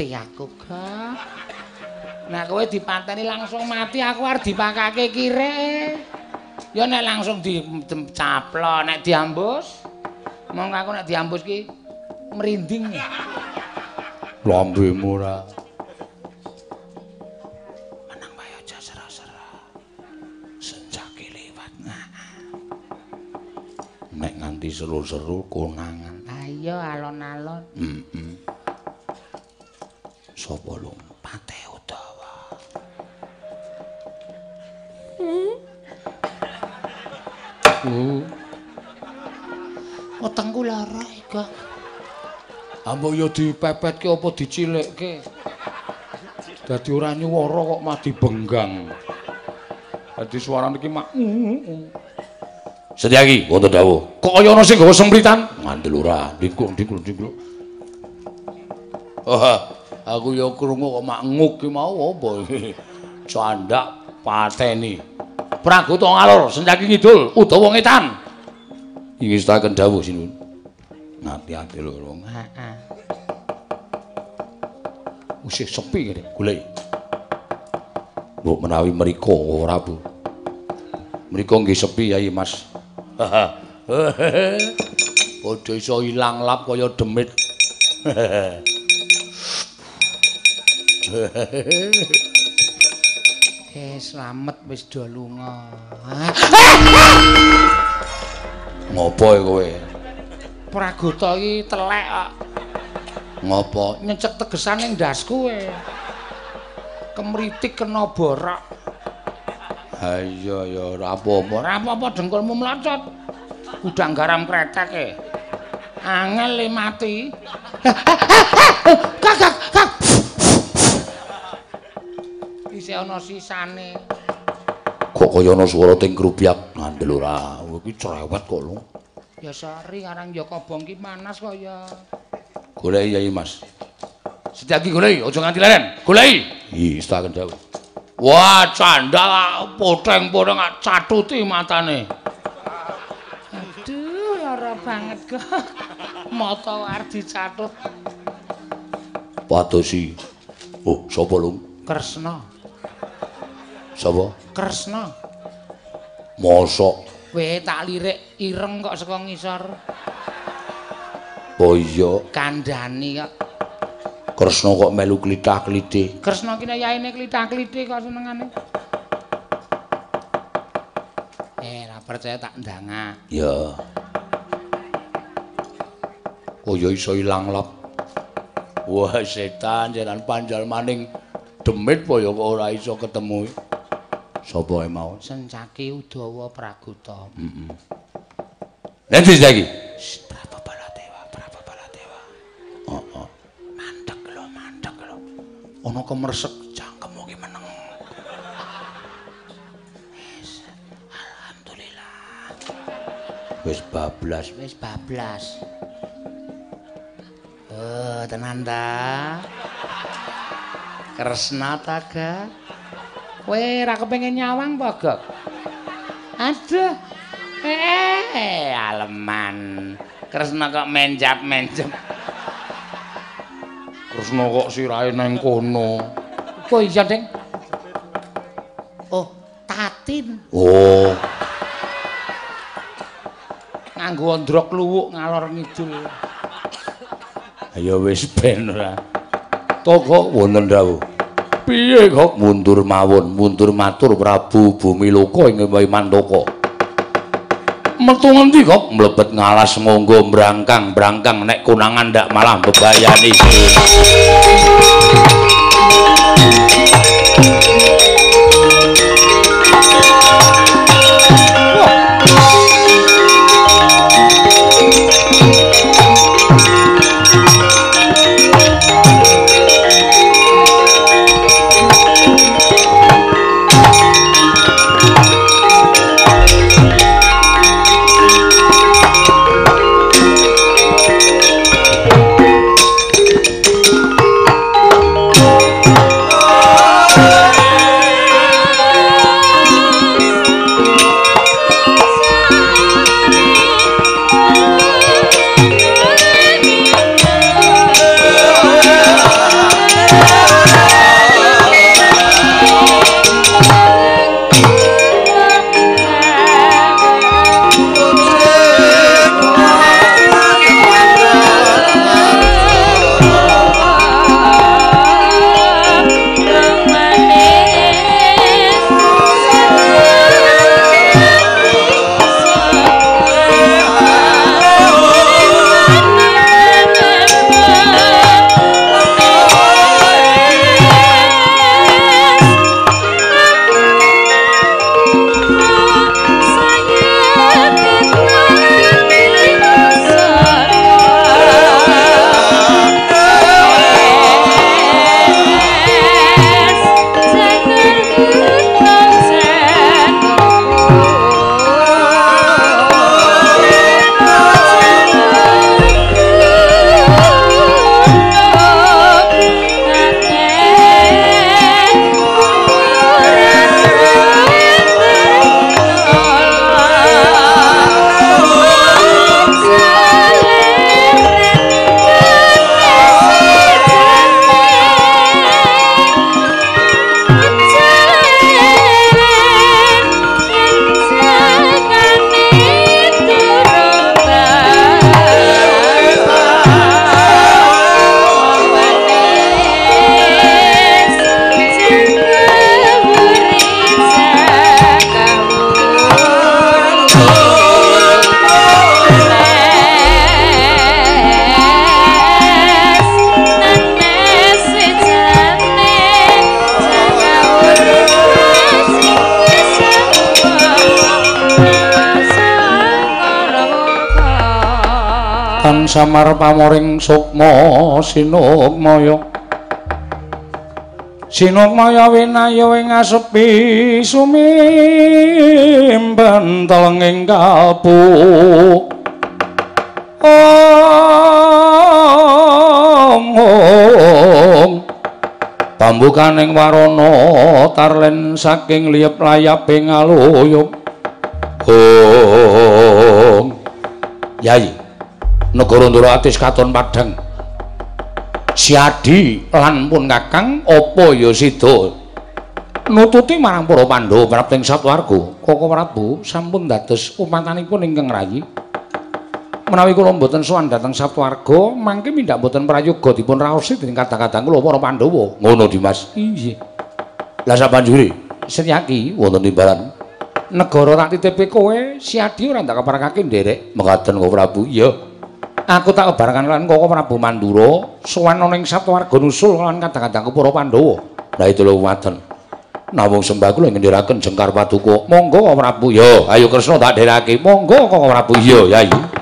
Mati aku kok. Nah kowe dipanteni langsung mati aku arep dipakake kire. Ya nek langsung dicaplo nek diambus. Mong aku nek diambus ki merinding. Lambemu ora. Menang wae aja sera-sera. Senjake liwat. Nek nganti seru-seru konangan. Ayo alon-alon. Heeh. Sapa Ambo ya dipepetke apa dicilikke. Dadi ora nyuwara kok mah dibenggang. Dadi suarane iki mak Sedyaki wonten dawuh. Kok kaya ana sing gawa sempritan? Ngandel ora, dingkul dingkul dingkul. Wah, aku ya krungu kok mak nguk ki mau apa iki. Candak pateni. Pragoto ngalor senjaki ngidul Udawa ngetan. Inggih staken dawuh sinun. Ngati-ati lho. Heeh. Usih sepi kene. Golek. Mbok menawi mriko ora, Bu. Mriko nggih sepi Yai Mas. Padha iso ilang lap kaya demit. Eh slamet wis do lunga. Ngopo e kowe? Pragoto iki telek kok. Ngopo? Nyecek tegesan ning ndasku e. Kemritik kena borok. Ha iya ya ora apa-apa. Ora apa-apa dengkulmu mlocot. Udang garam kretek e. Angel le mati. Kak kak kak. Isih ana sisane. Kok kaya ana swara ting krupyak ngandel ora. iki cerewet kok lho. Ya sari arang ya kobong ki panas kaya. Goleki Yai Mas. Sejaki goleki, aja nganti leren. Goleki. Iya, istaken dawuh. Wah, candal poteng-poteng catuti matane. Aduh, lara banget kok. Mata arep dicatut. Padosi. Oh, sapa lho? Kresna. Sapa? Kresna. Mosok. Weh tak lirik ireng kok saka ngisor. Oh iya, Kandhani kok. Kresna kok melu klithah-klithih. Kresna ki yaine klithah-klithih kok senengane. Eh, ora percaya tak ndangak. Ya. Oh iso ilang lap. Wah, setan jalan panjal maning demit apa ya kok ora iso ketemu. Sapa e mau? Sencaki Udawa Praguta. Heeh. Lagi. Prapa Baladewa, Ana kemersek cangkemmu ki meneng. Alhamdulillah. Wis bablas. Wis bablas. Oh, tenan ta? Kresna ta, Ga? Kowe ora kepengin nyawang apa, Gak? Aduh. Eh, aleman. Kresna kok menjap-menjep. Kresna kok sirahe nang kono. Kok iya, Deng? Oh, tatin. Oh, Nganggo ndrok luwuk ngalor ngidul. ayo wis ben ora. Toko wonten dawuh. Piye kok mundur mawon, mundur matur Prabu Bumi Loka ing Mandaka. Metu ngendi kok mlebet ngalas monggo brangkang brangkang nek konangan ndak malah bebayani. Samar pamoring sukma sinukmaya. Sinukmaya winayu ing asepi sumimben telenging kalbu Om Pambukaning warana tarlen saking liyep layaping aluyup Om. Yai Negara Ndara Atis katon padhang Siadi lan pun Kakang apa ya sida? Nututi marang para Pandhawa prapting satwarga. Koko Prabu sampun dados umatanipun ingkang rayi. Menawi kula mboten sowan dhateng satwarga mangke mindak mboten prayoga dipun raosi dening kadang-kadang kula para Pandhawa. Ngono Dimas. Iya. Lah sabanjure senyaki wonten timbalan negara tak titipe kowe Siadi ora ndak keparakake nderek. Mekaten Koko Prabu. Iya aku tak kebarengan lan Koko Prabu Mandura sowan ana ing satwarga nusul lan kadang-kadang para Pandhawa. Lah itu lho waten. Nawung sembah kula ngendiraken jengkar paduka. Monggo Prabu. Yo, ayo Kresna tak dherake. Monggo Koko Prabu. Yo, Yayi.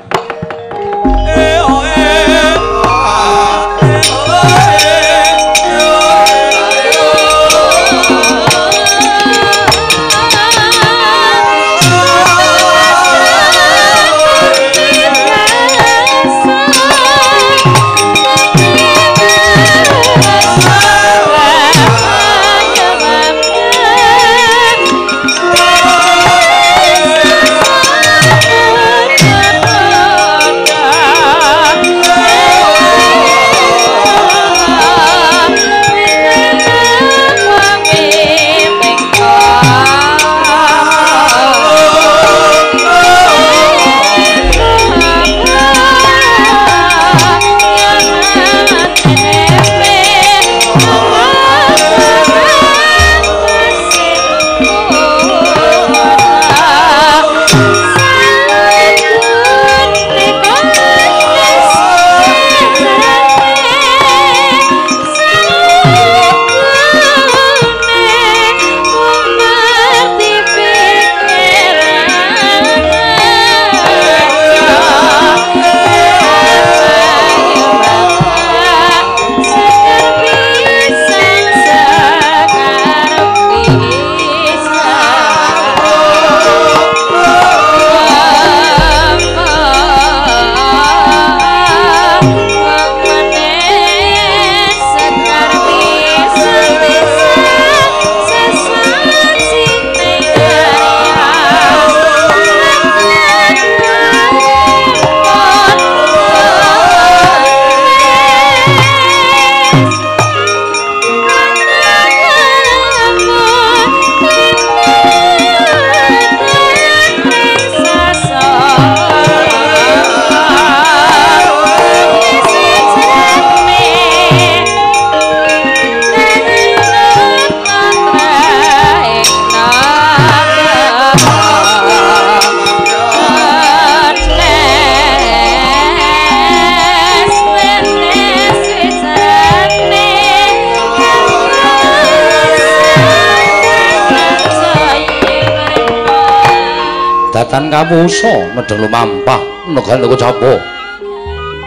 Datan kawusa nedheng lumampah negara kecapa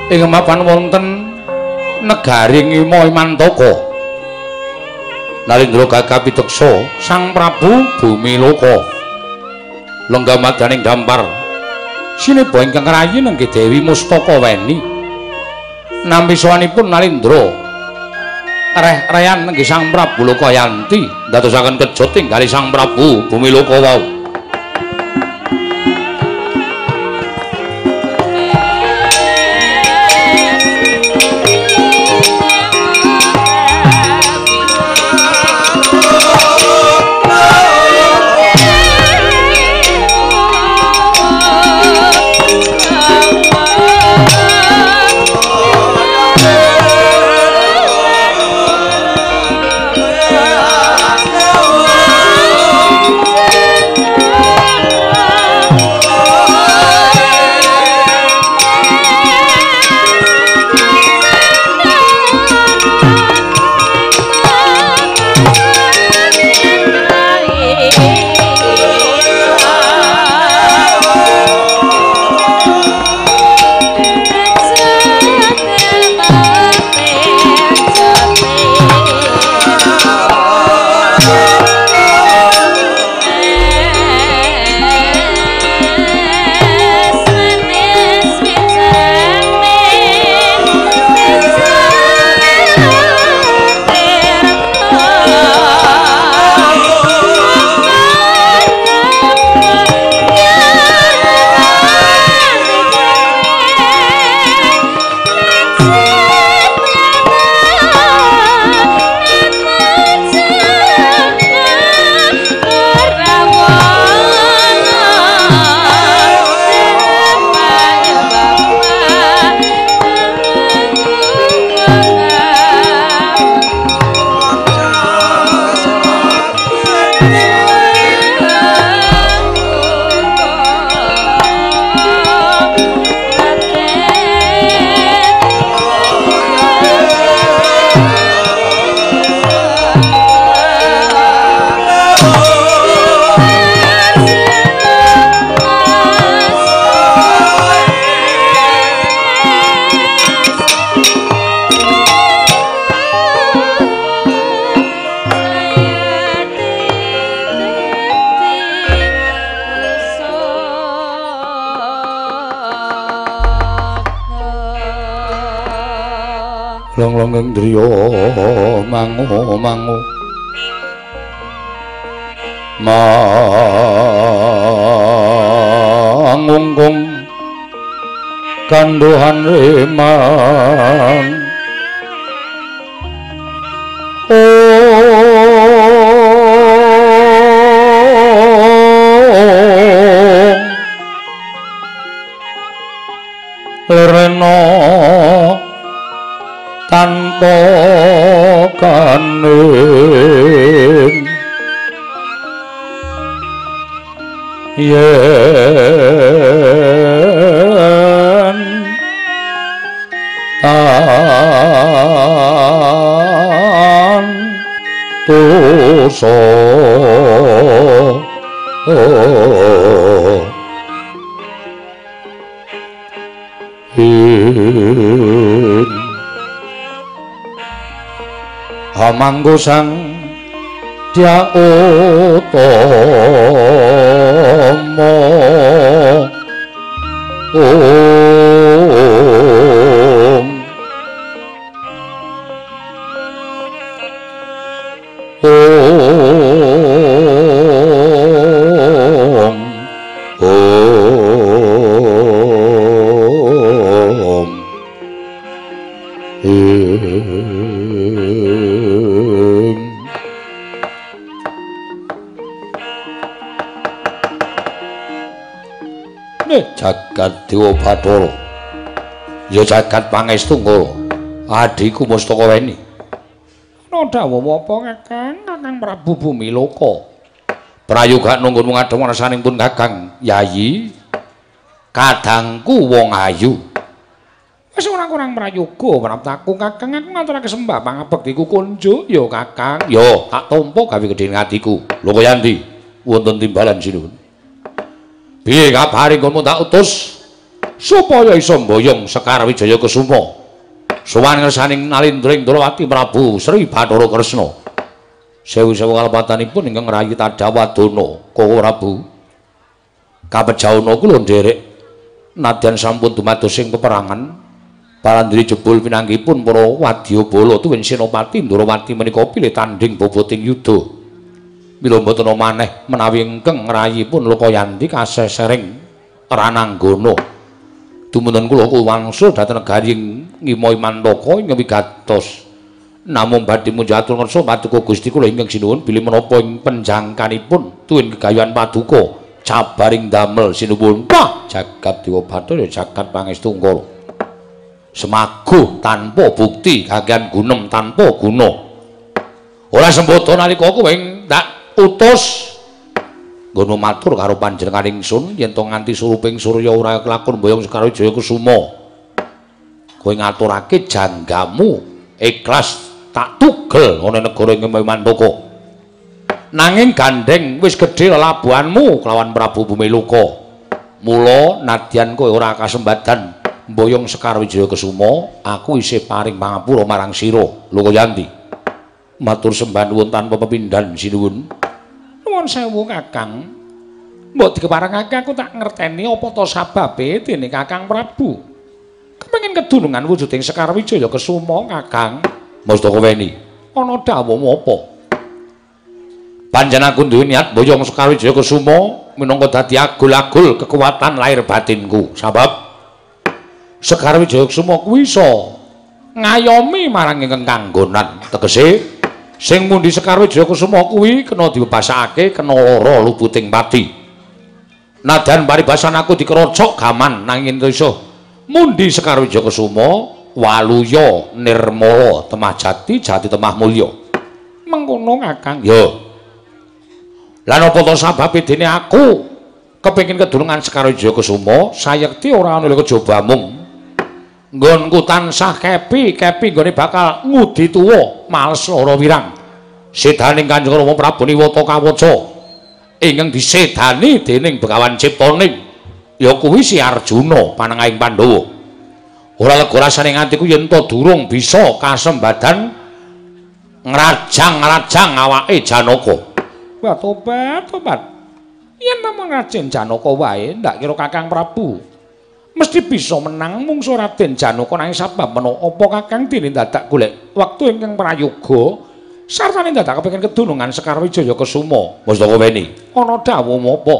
ing mapan wonten negaring Ima Imantaka Nalindra gagah piteksa Sang Prabu Bumi Loka. Lenggah madaning dampar sineba ingkang rayi nengge Dewi Mustaka Weni. Nampi sawanipun Nalindra reh-rehan nengge Sang Prabu Lokayanti ndadosaken kejot tinggali Sang Prabu Bumi Loka wau driya mangu mangu mangunggung kanduhan remang kaning yen tan tuso hamanggo sang dia Bathara. Ya jagat pangestu ngono. Adhiku Mustaka Weni. Ana dawuh apa Kakang? Kakang Prabu Bumi Loka. Prayoga nunggu ngadheng rasaning pun Kakang Yayi. Kadangku wong ayu. Wis ora kurang prayoga praptaku Kakang aku ngaturake sembah pangabektiku kunjuk ya Kakang. Yo, tak tampa gawe gedhe atiku. Lho kaya? Wonten timbalan sinuwun. Piye kabare kono tak utus supaya iso mboyong Sekar Wijaya Kusuma. Sowan ngersaning Nalindring Durawati Prabu Sri Bathara Kresna. Sewu-sewu kalepatanipun ingkang rayi Tadawadana Koko Prabu. Kabejawana kula nderek nadyan sampun dumados ing peperangan Parandri jebul pinanggipun para wadyabala tuwin Senopati Durawati menika pilih tanding boboting yuda. Mila mboten maneh menawi ingkang ngrayipun Lokayanti kasesering Rananggana. Dumunten kula kuwangsul dhateng negari Ngimoy Mantaka ing wigatos. Namung badhe munjatur ngersa paduka Gusti kula ingkang sinuwun bilih menapa ing penjangkanipun tuwin kegayuhan paduka cabaring damel sinuwun pah jagat Dewa Bathara jagat pangestu ngkala. Semaguh tanpa bukti kagian gunem tanpa guna. Ora sembodo nalika kowe tak utus ngono matur karo panjenengan ingsun yen to nganti suruping surya ora kelakon boyong sekaro jaya kusuma. Kowe ngaturake janggamu ikhlas tak tugel ana negara ing Mandaka. Nanging gandeng wis gedhe lelabuhanmu kelawan Prabu Bumiluka. Mula nadyan kowe ora kasembadan mboyong Sekar Wijaya Kusuma, aku isih paring pangapura marang sira, Lokayanti. Matur sembah nuwun tanpa pepindhan sinuwun. Nuwun sewu Kakang. Mbok dikeparengake aku tak ngerteni apa to sababe dene Kakang Prabu. Kepengin kedunungan wujuding Sekar Wijaya Kusuma, Kakang. Mustaka Weni. Ana dawuh apa? Panjenenganku duwe niat mboyong Sekar Wijaya Kusuma minangka dadi agul-agul kekuatan lahir batinku. Sabab Sekar Wijaya Kusuma kuwi iso ngayomi marang ingkang kanggonan. Tegese sing mundi Sekar Wijaya Kusuma kuwi kena dibebasake kena lara lubuting pati. Nadan paribasan aku dikerocok gaman nanging iso mundi Sekar Wijaya Kusuma waluya nirmala temah jati jati temah mulya. Mengkono Kakang. Yo. Lan apa to sababe dene aku kepengin kedulungan Sekar Wijaya Kusuma sayekti ora ana kejaba mung nggonku tansah kepi kepi nggone bakal ngudi tuwa males lara wirang sedaning Kanjeng Rama Prabu Niwata Kawaca ingkang disedani dening Begawan Ciptaning ya kuwi si Arjuna panengahing Pandhawa ora lega rasane atiku yen to durung bisa kasembadan ngrajang-ngrajang awake Janaka Wah tobat, tobat. Yen namung Raden Janaka wae ndak kira Kakang Prabu. Mesti bisa menang mungsu Raden Janaka nanging sabab menawa apa Kakang dene dadak golek wektu ingkang prayoga sartane dadak kepengin kedunungan Sekar Wijaya Kesuma. Mustaka Weni ana dawuh apa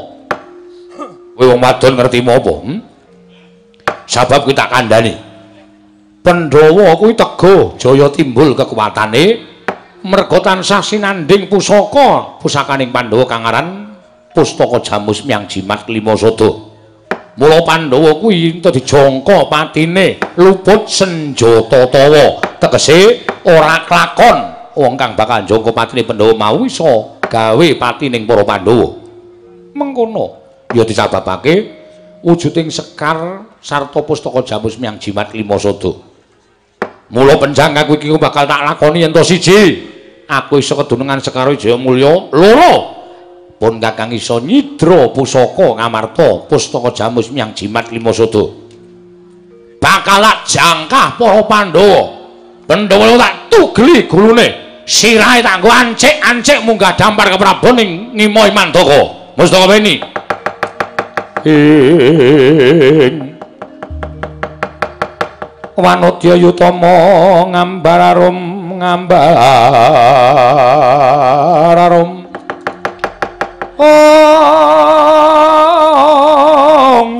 kowe wong wadon ngerti apa hmm? sabab kuwi tak kandhani. Pandhawa kuwi tego jaya timbul kekuatane merga tansah sinanding pusaka pusakaning Pandhawa kang aran Pustaka Jamus Miang Jimat Lima Sada. Mula Pandhawa kuwi ento dijangka patine luput senjata tawa, tegese ora klakon wong kang bakal njangka patine Pandhawa mau iso gawe patining para Pandhawa. Mengkono ya disababake wujuding sekar sarta Pustaka Jamus Miang Jimat Lima Sada. Mula penjang aku iki bakal tak lakoni ento siji. Aku iso kedunungan Sekar Jaya Mulya loro. Pun kakang iso nyidra pusaka ngamarta pustaka jamus miang jimat lima sada bakal jangkah para pandhawa. Pandhawa tak tugli gulune. Sirahe tak nggo ancik-ancik munggah dampar ke Prabu ning Ngima Imandaka mustaka beni. Wanodya yutama ngambar arum ong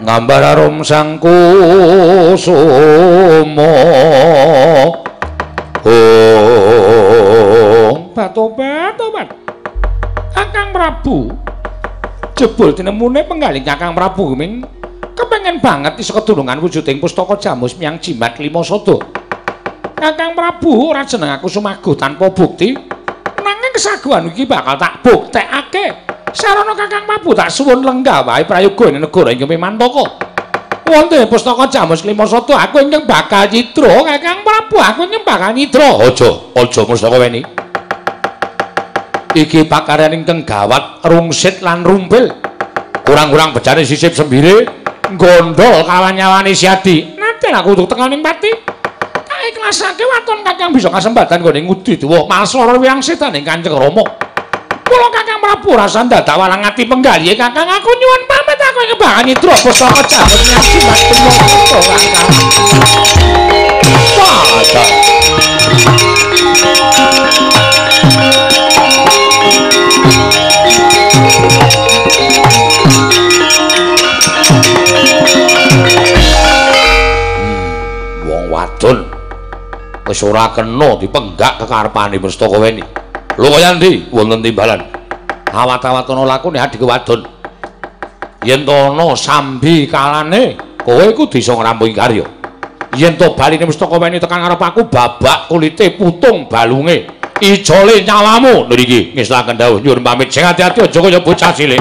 ngambar arum sang kusuma ong batobat tobat Kakang Prabu. Jebul tinemune penggaling Kakang Prabu ming kepengen banget iso kedulungan wujuding pustaka jamus miang jimat lima sada Kakang Prabu ora jeneng aku sumaguh tanpa bukti kesaguhan iki bakal tak buktekake. Sarana Kakang Prabu tak suwun lenggah wae prayoga ing negara ing Mantaka. Wonten pustaka Jamus Klimasada aku ingkang bakal nyitra Kakang Prabu, aku ingkang bakal nyitra. Aja, aja Mustaka Weni. Iki pakaryan ingkang gawat, rungsit lan rumpil. Kurang-kurang bejane sisip sembire, gondol kawan nyawani siadi. Nanti aku untuk tekaning pati. Ikhlasake waton kakang bisa kasempatan kene ngudi tuwa masara wiyang setan ing Kanjeng Rama. Kula Kakang Prabu rasa dadak walang ati penggali. Kakang aku nyuwun pamit. Aku ing bahan nitra pusaka jamet nyasi mas Kakang. Hmm, wong wadon wis ora kena dipenggak kekarepane Mustaka Weni. Lho kaya ndi wonten timbalan? Awat-awat ana lakune adik wadon. Yen to ana sambi kalane, kowe iku bisa ngrampungi karya. Yen to baline Mustaka Weni tekan ngarep aku babak kulite putung balunge. Ijole nyawamu. Iki ngeslaken dawuh nyuwun pamit sing ati-ati aja kaya bocah cilik.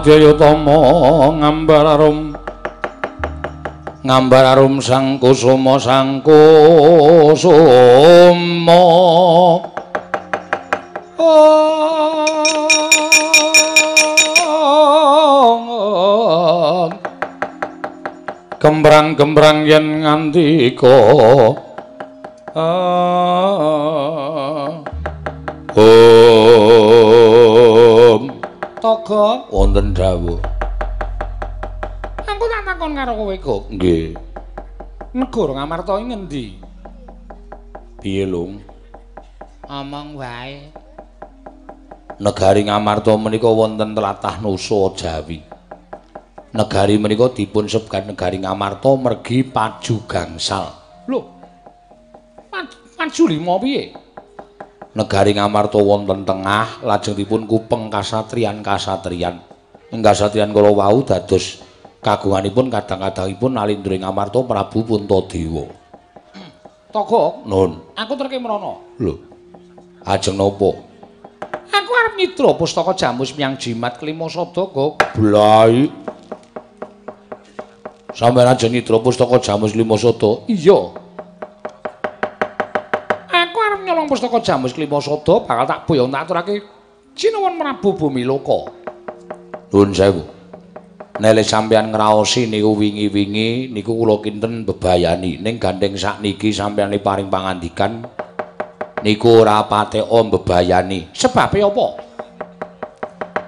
Panudya Yutama ngambar arum. Ngambar arum sang kusuma sang kusuma Gembrang-gembrang yen ngandika Om Toga wonten dawuh Aku tak takon karo kowe kok nggih Negara Ngamarta ing ngendi Piye lung Omong wae Negari Ngamarta menika wonten tlatah Nusa Jawi. Negari menika dipun sebat negari Ngamarta mergi paju gangsal. Lho. Paju lima piye? Negari Ngamarta wonten tengah lajeng dipun kupeng kasatriyan-kasatriyan. Ing kasatriyan kala wau dados kagunganipun kadang-kadangipun Alindring Ngamarta Prabu Puntadewa. Togok, Nun. Aku terke mrono. Lho. Ajeng napa? Aku arep nyitra pustaka jamus miyang jimat kelima sada kok. Blai. Sampeyan aja nyitra pustaka jamus lima sada. Iya. Aku arep nyolong pustaka jamus kelima sada bakal tak boyong tak aturake Cinewon Prabu Bumi Loka. Nuwun sewu. Nele sampeyan ngraosi niku wingi-wingi niku kula kinten bebayani ning gandeng sakniki sampeyan paring pangandikan niku ora pate om bebayani. Sebabe apa?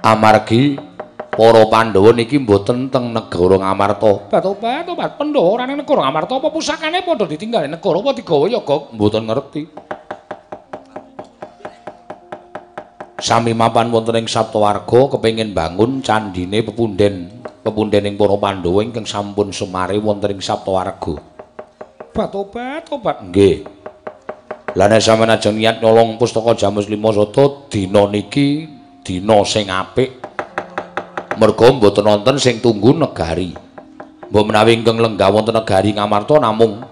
Amargi para Pandhawa niki mboten teng negara Ngamarta. Bat-bat, bat Pandhawa ora ning negara Ngamarta apa pusakane padha ditinggal negara apa digawa ya, Gok? Mboten ngerti. Sami mapan wonten ing Saptawarga kepengin bangun candine pepunden, pepundening para Pandhawa ingkang sampun semare wonten ing Saptawarga. Bat Nggih. Lah nek sampeyan ajeng niat nyolong pustaka Jamus Lima Sada dina niki dina sing apik. Merga mboten wonten sing tunggu negari. Mbok menawi ingkang lenggah wonten negari Ngamarta namung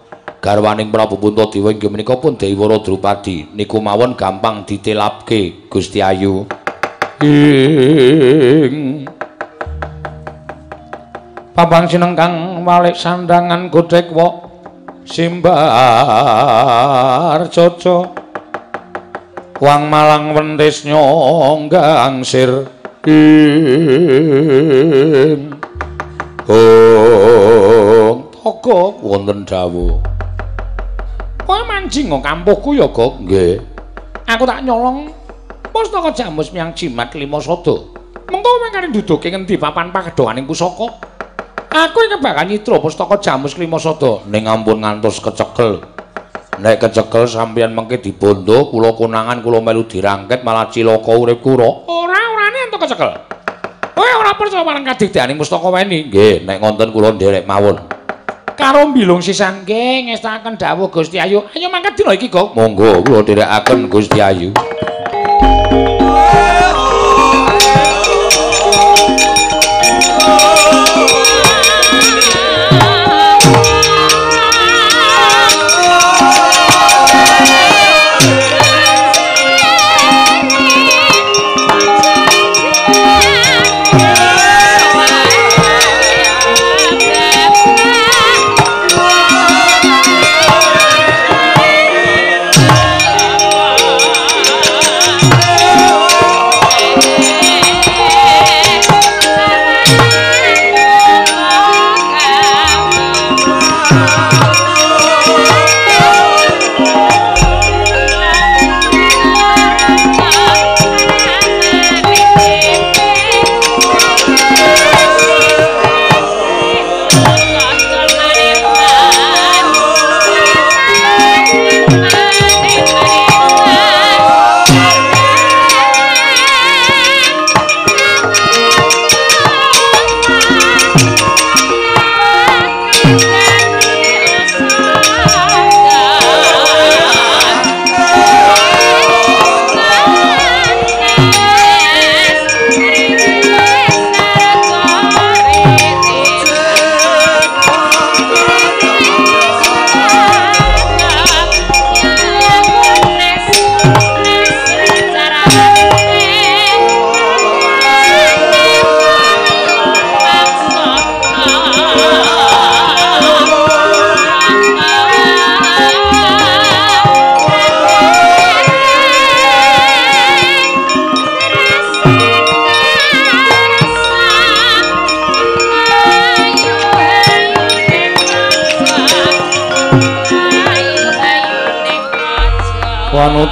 garwaning Prabu Puntadewa inggih menika pun Dewara Drupadi. Niku mawon gampang ditelapke Gusti Ayu. Ing. Pabang sineng kang walik sandangan godhek wok simbar coco wang malang wentis nyonggang sir. Ing. Oh toko wonten dawu kok kampuhku ya kok nggih aku tak nyolong pustaka jamus miyang jimat lima sada mengko mengkane duduke ngendi papan pakedowaning pusaka Aku iki bakal nyitra pustaka Jamus Klima Sada ning ampun ngantos kecekel. Nek kecekel sampeyan mengke dibondo, kula konangan kula melu dirangket malah cilaka urip kula. Ora, orane entuk kecekel. Kowe ora percaya marang kadigdaning pustaka weni? Nggih, nek ngonten kula nderek mawon. Karo mbilung sisan nggih ngestaken dawuh Gusti Ayu. Ayo mangkat dina iki, Gok. Monggo kula nderekaken Gusti Ayu.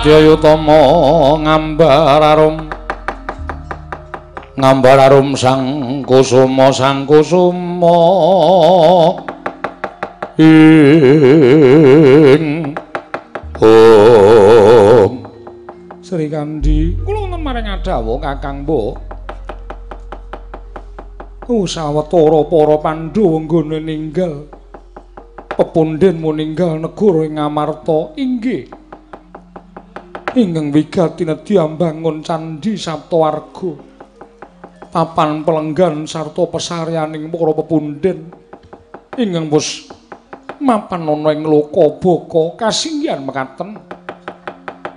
Wanudya yutama ngambar arum ngambar arum sang kusuma sang kusuma. Ing om. Sri Kandi kula wonten maring adawa Kakang Mbok Usawetara para Pandhawa nggone ninggal. Pepundhen muninggal negara ing Amarta. Inggih ingkang wigati nedya mbangun candhi Saptawarga papan pelenggan sarta pesaryaning para pepundhen ingkang wis mapan ana ing loka baka kasinggihan mekaten.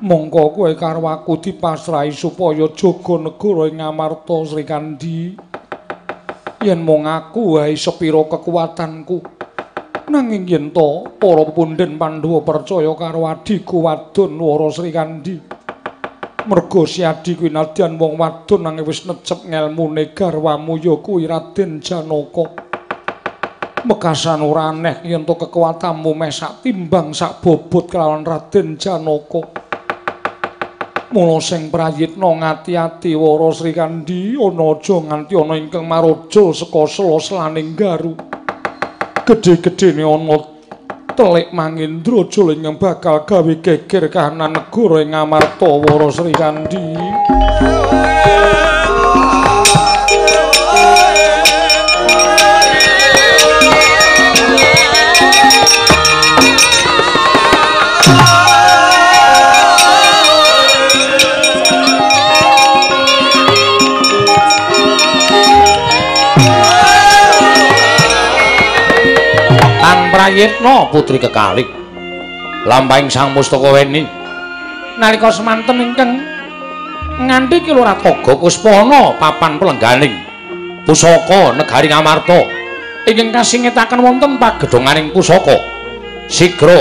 Mongko kowe karo aku dipasrahi supaya jaga negara ing Amarta Sri Kandi yen mung aku wae sepira kekuatanku nanging yen to para pundhen Pandhawa percaya karo adiku wadon Wara Sri Kandi. Merga si adi kuwi nadyan wong wadon nanging wis necep ngelmune garwamu ya kuwi Raden Janaka. Mekasan ora aneh yen to kekuatanmu meh sak timbang sak bobot kelawan Raden Janaka. Mula sing prayitna ngati-ati Wara Sri Kandi ana aja nganti ana ingkang marojol saka sela-selaning garu gedhe-gedhene ana telik mangindra jul ingkang bakal gawe geger kahanan negara ing Amarta Wara Prayitna putri kekalik. Lampahing sang mustaka weni nalika semanten ingkang nganthi kilora toga kuspana papan pelengganing. Pusaka negari Ngamarta. Ingkang kasingetaken wonten pagedhonganing pusaka. Sigra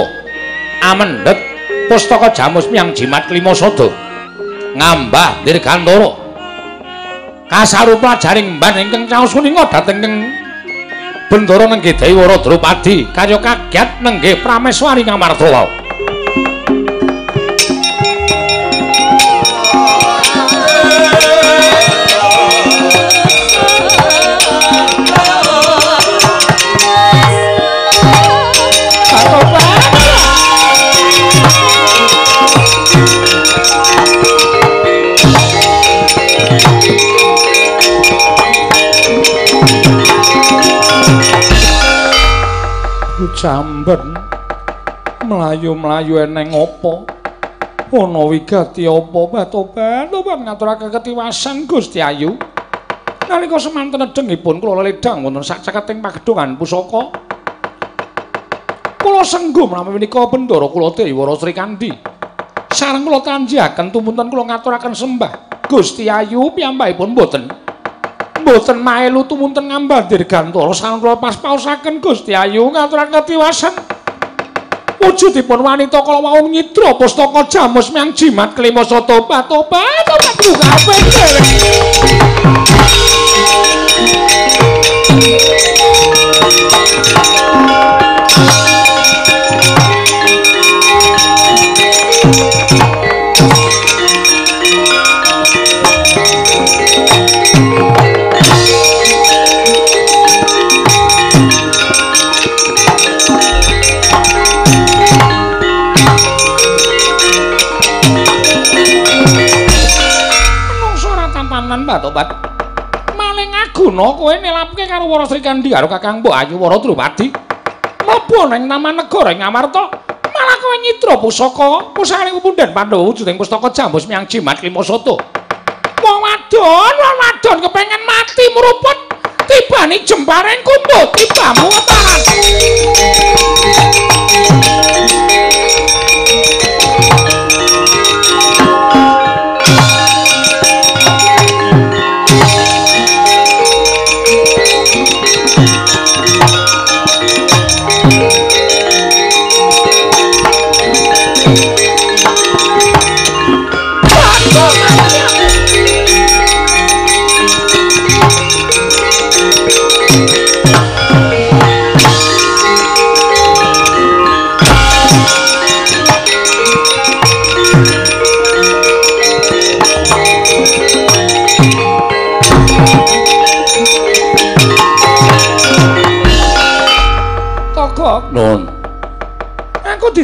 amendhet pustaka jamus miyang jimat klima sada. Ngambah dirgantara kasarupa jaring mban ingkang caos kuninga dhateng Bendoro nenggih Dewa Drupadi kaya kaget nenggih Prameswari Ngamarta jamben mlayu-mlayu eneng apa? Ana wigati apa? Batoban tobat ngaturake ketiwasan Gusti Ayu. Nalika semanten edengipun kula ledang wonten sak ceketing pagedhongan pusaka. Kula senggo menawi menika bendara kula Dewara Sri Kandi sareng kula tanjaken tumunten kula ngaturaken sembah. Gusti Ayu piyambakipun mboten boten maelu tumunten ngambandir gantara sareng kula pas pausaken Gusti Ayu ngaturaken katiwasan. Wujudipun wanita kala wau nyitra pustaka jamus miang jimat kelima soto tobat tobat kabeh Tobat. Maling aguna kowe nelapke karo Wara Sri Kandi karo Kakang Mbok Ayu Wara Drupadi. Mlebu ning nama negara ing Amarta. Malah kowe nyitra pusaka, pusakane pundhen Pandhawa wujuding pustaka jambus miang jimat lima soto. Wong wadon, wong wadon kepengin mati meruput tibane jemparing kumbut tibamu keparan.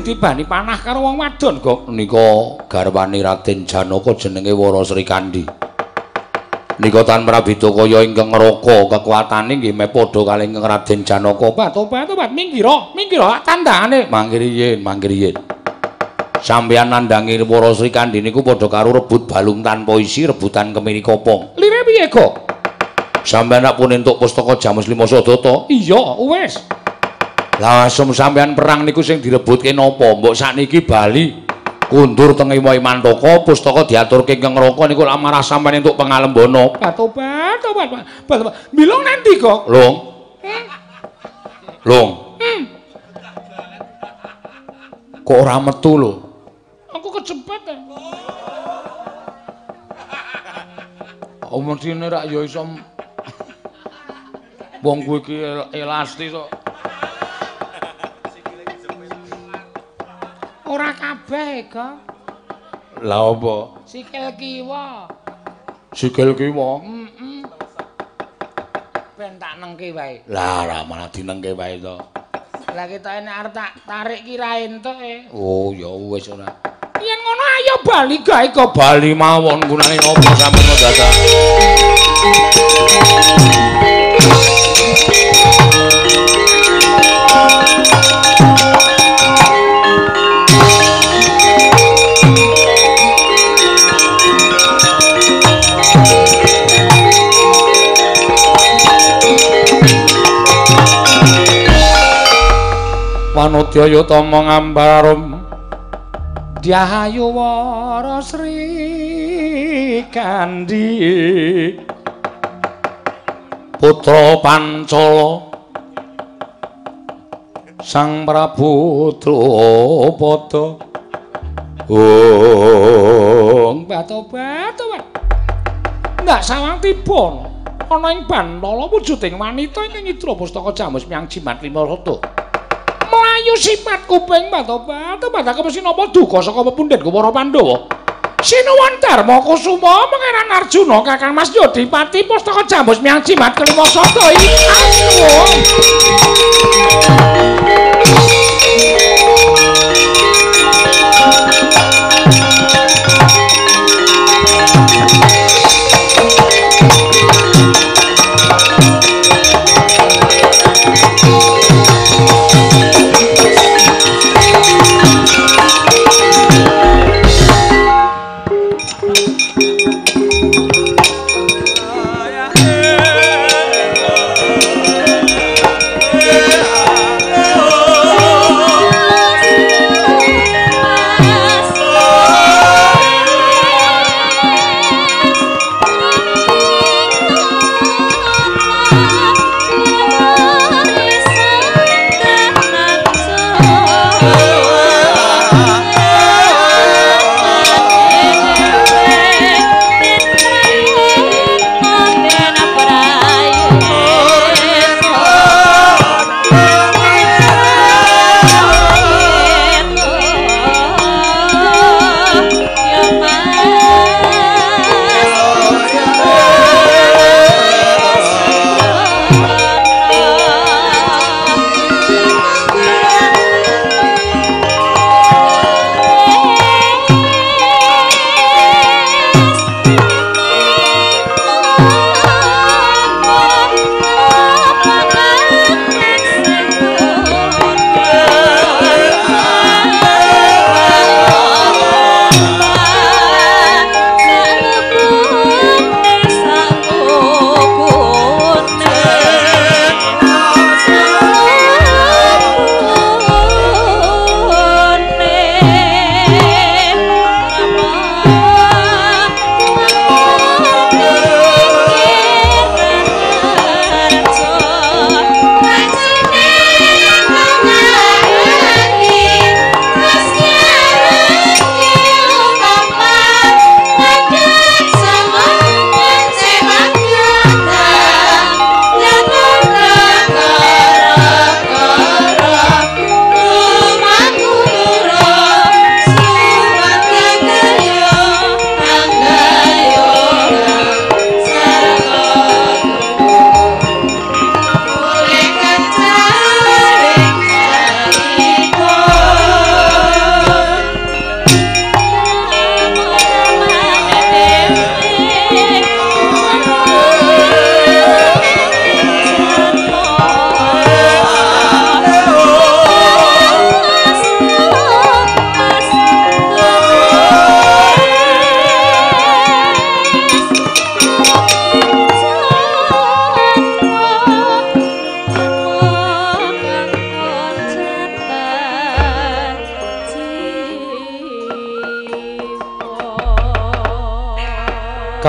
Ditibani panah karo wong wadon, Gok. Nika garwane Raden Janaka jenenge Wara Sri Kandi. Nika Tan Prabita kaya ingkang ngroko kekuatane nggih me padha kalih ingkang Raden Janaka. Obat minggira, minggira tandangane. Mangkir yen, mangkir yen. Sampeyan nandangi Wara Sri Kandi niku padha karo rebut balung tanpa isi, rebutan kemiri kopong. Lire piye, Gok? Sampeyan nak pun entuk pustaka Jamus Lima Sadata? Iya, wis. Lah asem sampeyan perang niku sing direbutke napa? Mbok sakniki bali kundur teng Iwai Mantaka pustaka diaturke ing neraka niku lak marah sampeyan entuk pangalembono. Obat, obat, obat. Obat, obat. Bilung nanti, Gok. Lung. Lung. Kok ora metu lho? Aku kecepet. Oh mestine rak ya iso wong kuwi iki el- elastis kok. Ora kabeh, Gok. Lah apa? Sikil kiwa. Sikil kiwa. Heeh. Ben tak nengke wae. Lah ora malah dinengke wae to. Lah kita ini arep tak tarik kira entuk e. Oh ya wis ora. Yen ngono ayo bali gae kok. Bali mawon gunane napa sampeyan dadak. Manudyaya tama ngambarum Diahayu Wara Sri Kandi. putra Pancala Sang Prabu Drupada Ong Batu-batu. Ndak sawang tiba ana ing Bantala wujuding wanita ingkang nyitra pustaka Jamus Miang Jimat Limarata. Melayu sipat kuping batu-batu badake mesti napa duka saka pepundhen Para Pandhawa. Sinuwun Dharma Kusuma Pangeran Arjuna Kakang Mas Yodipati pustaka Jamus Miang Jimat kelima sata iki.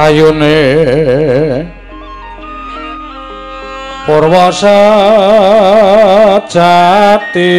Kayune Purwasa jati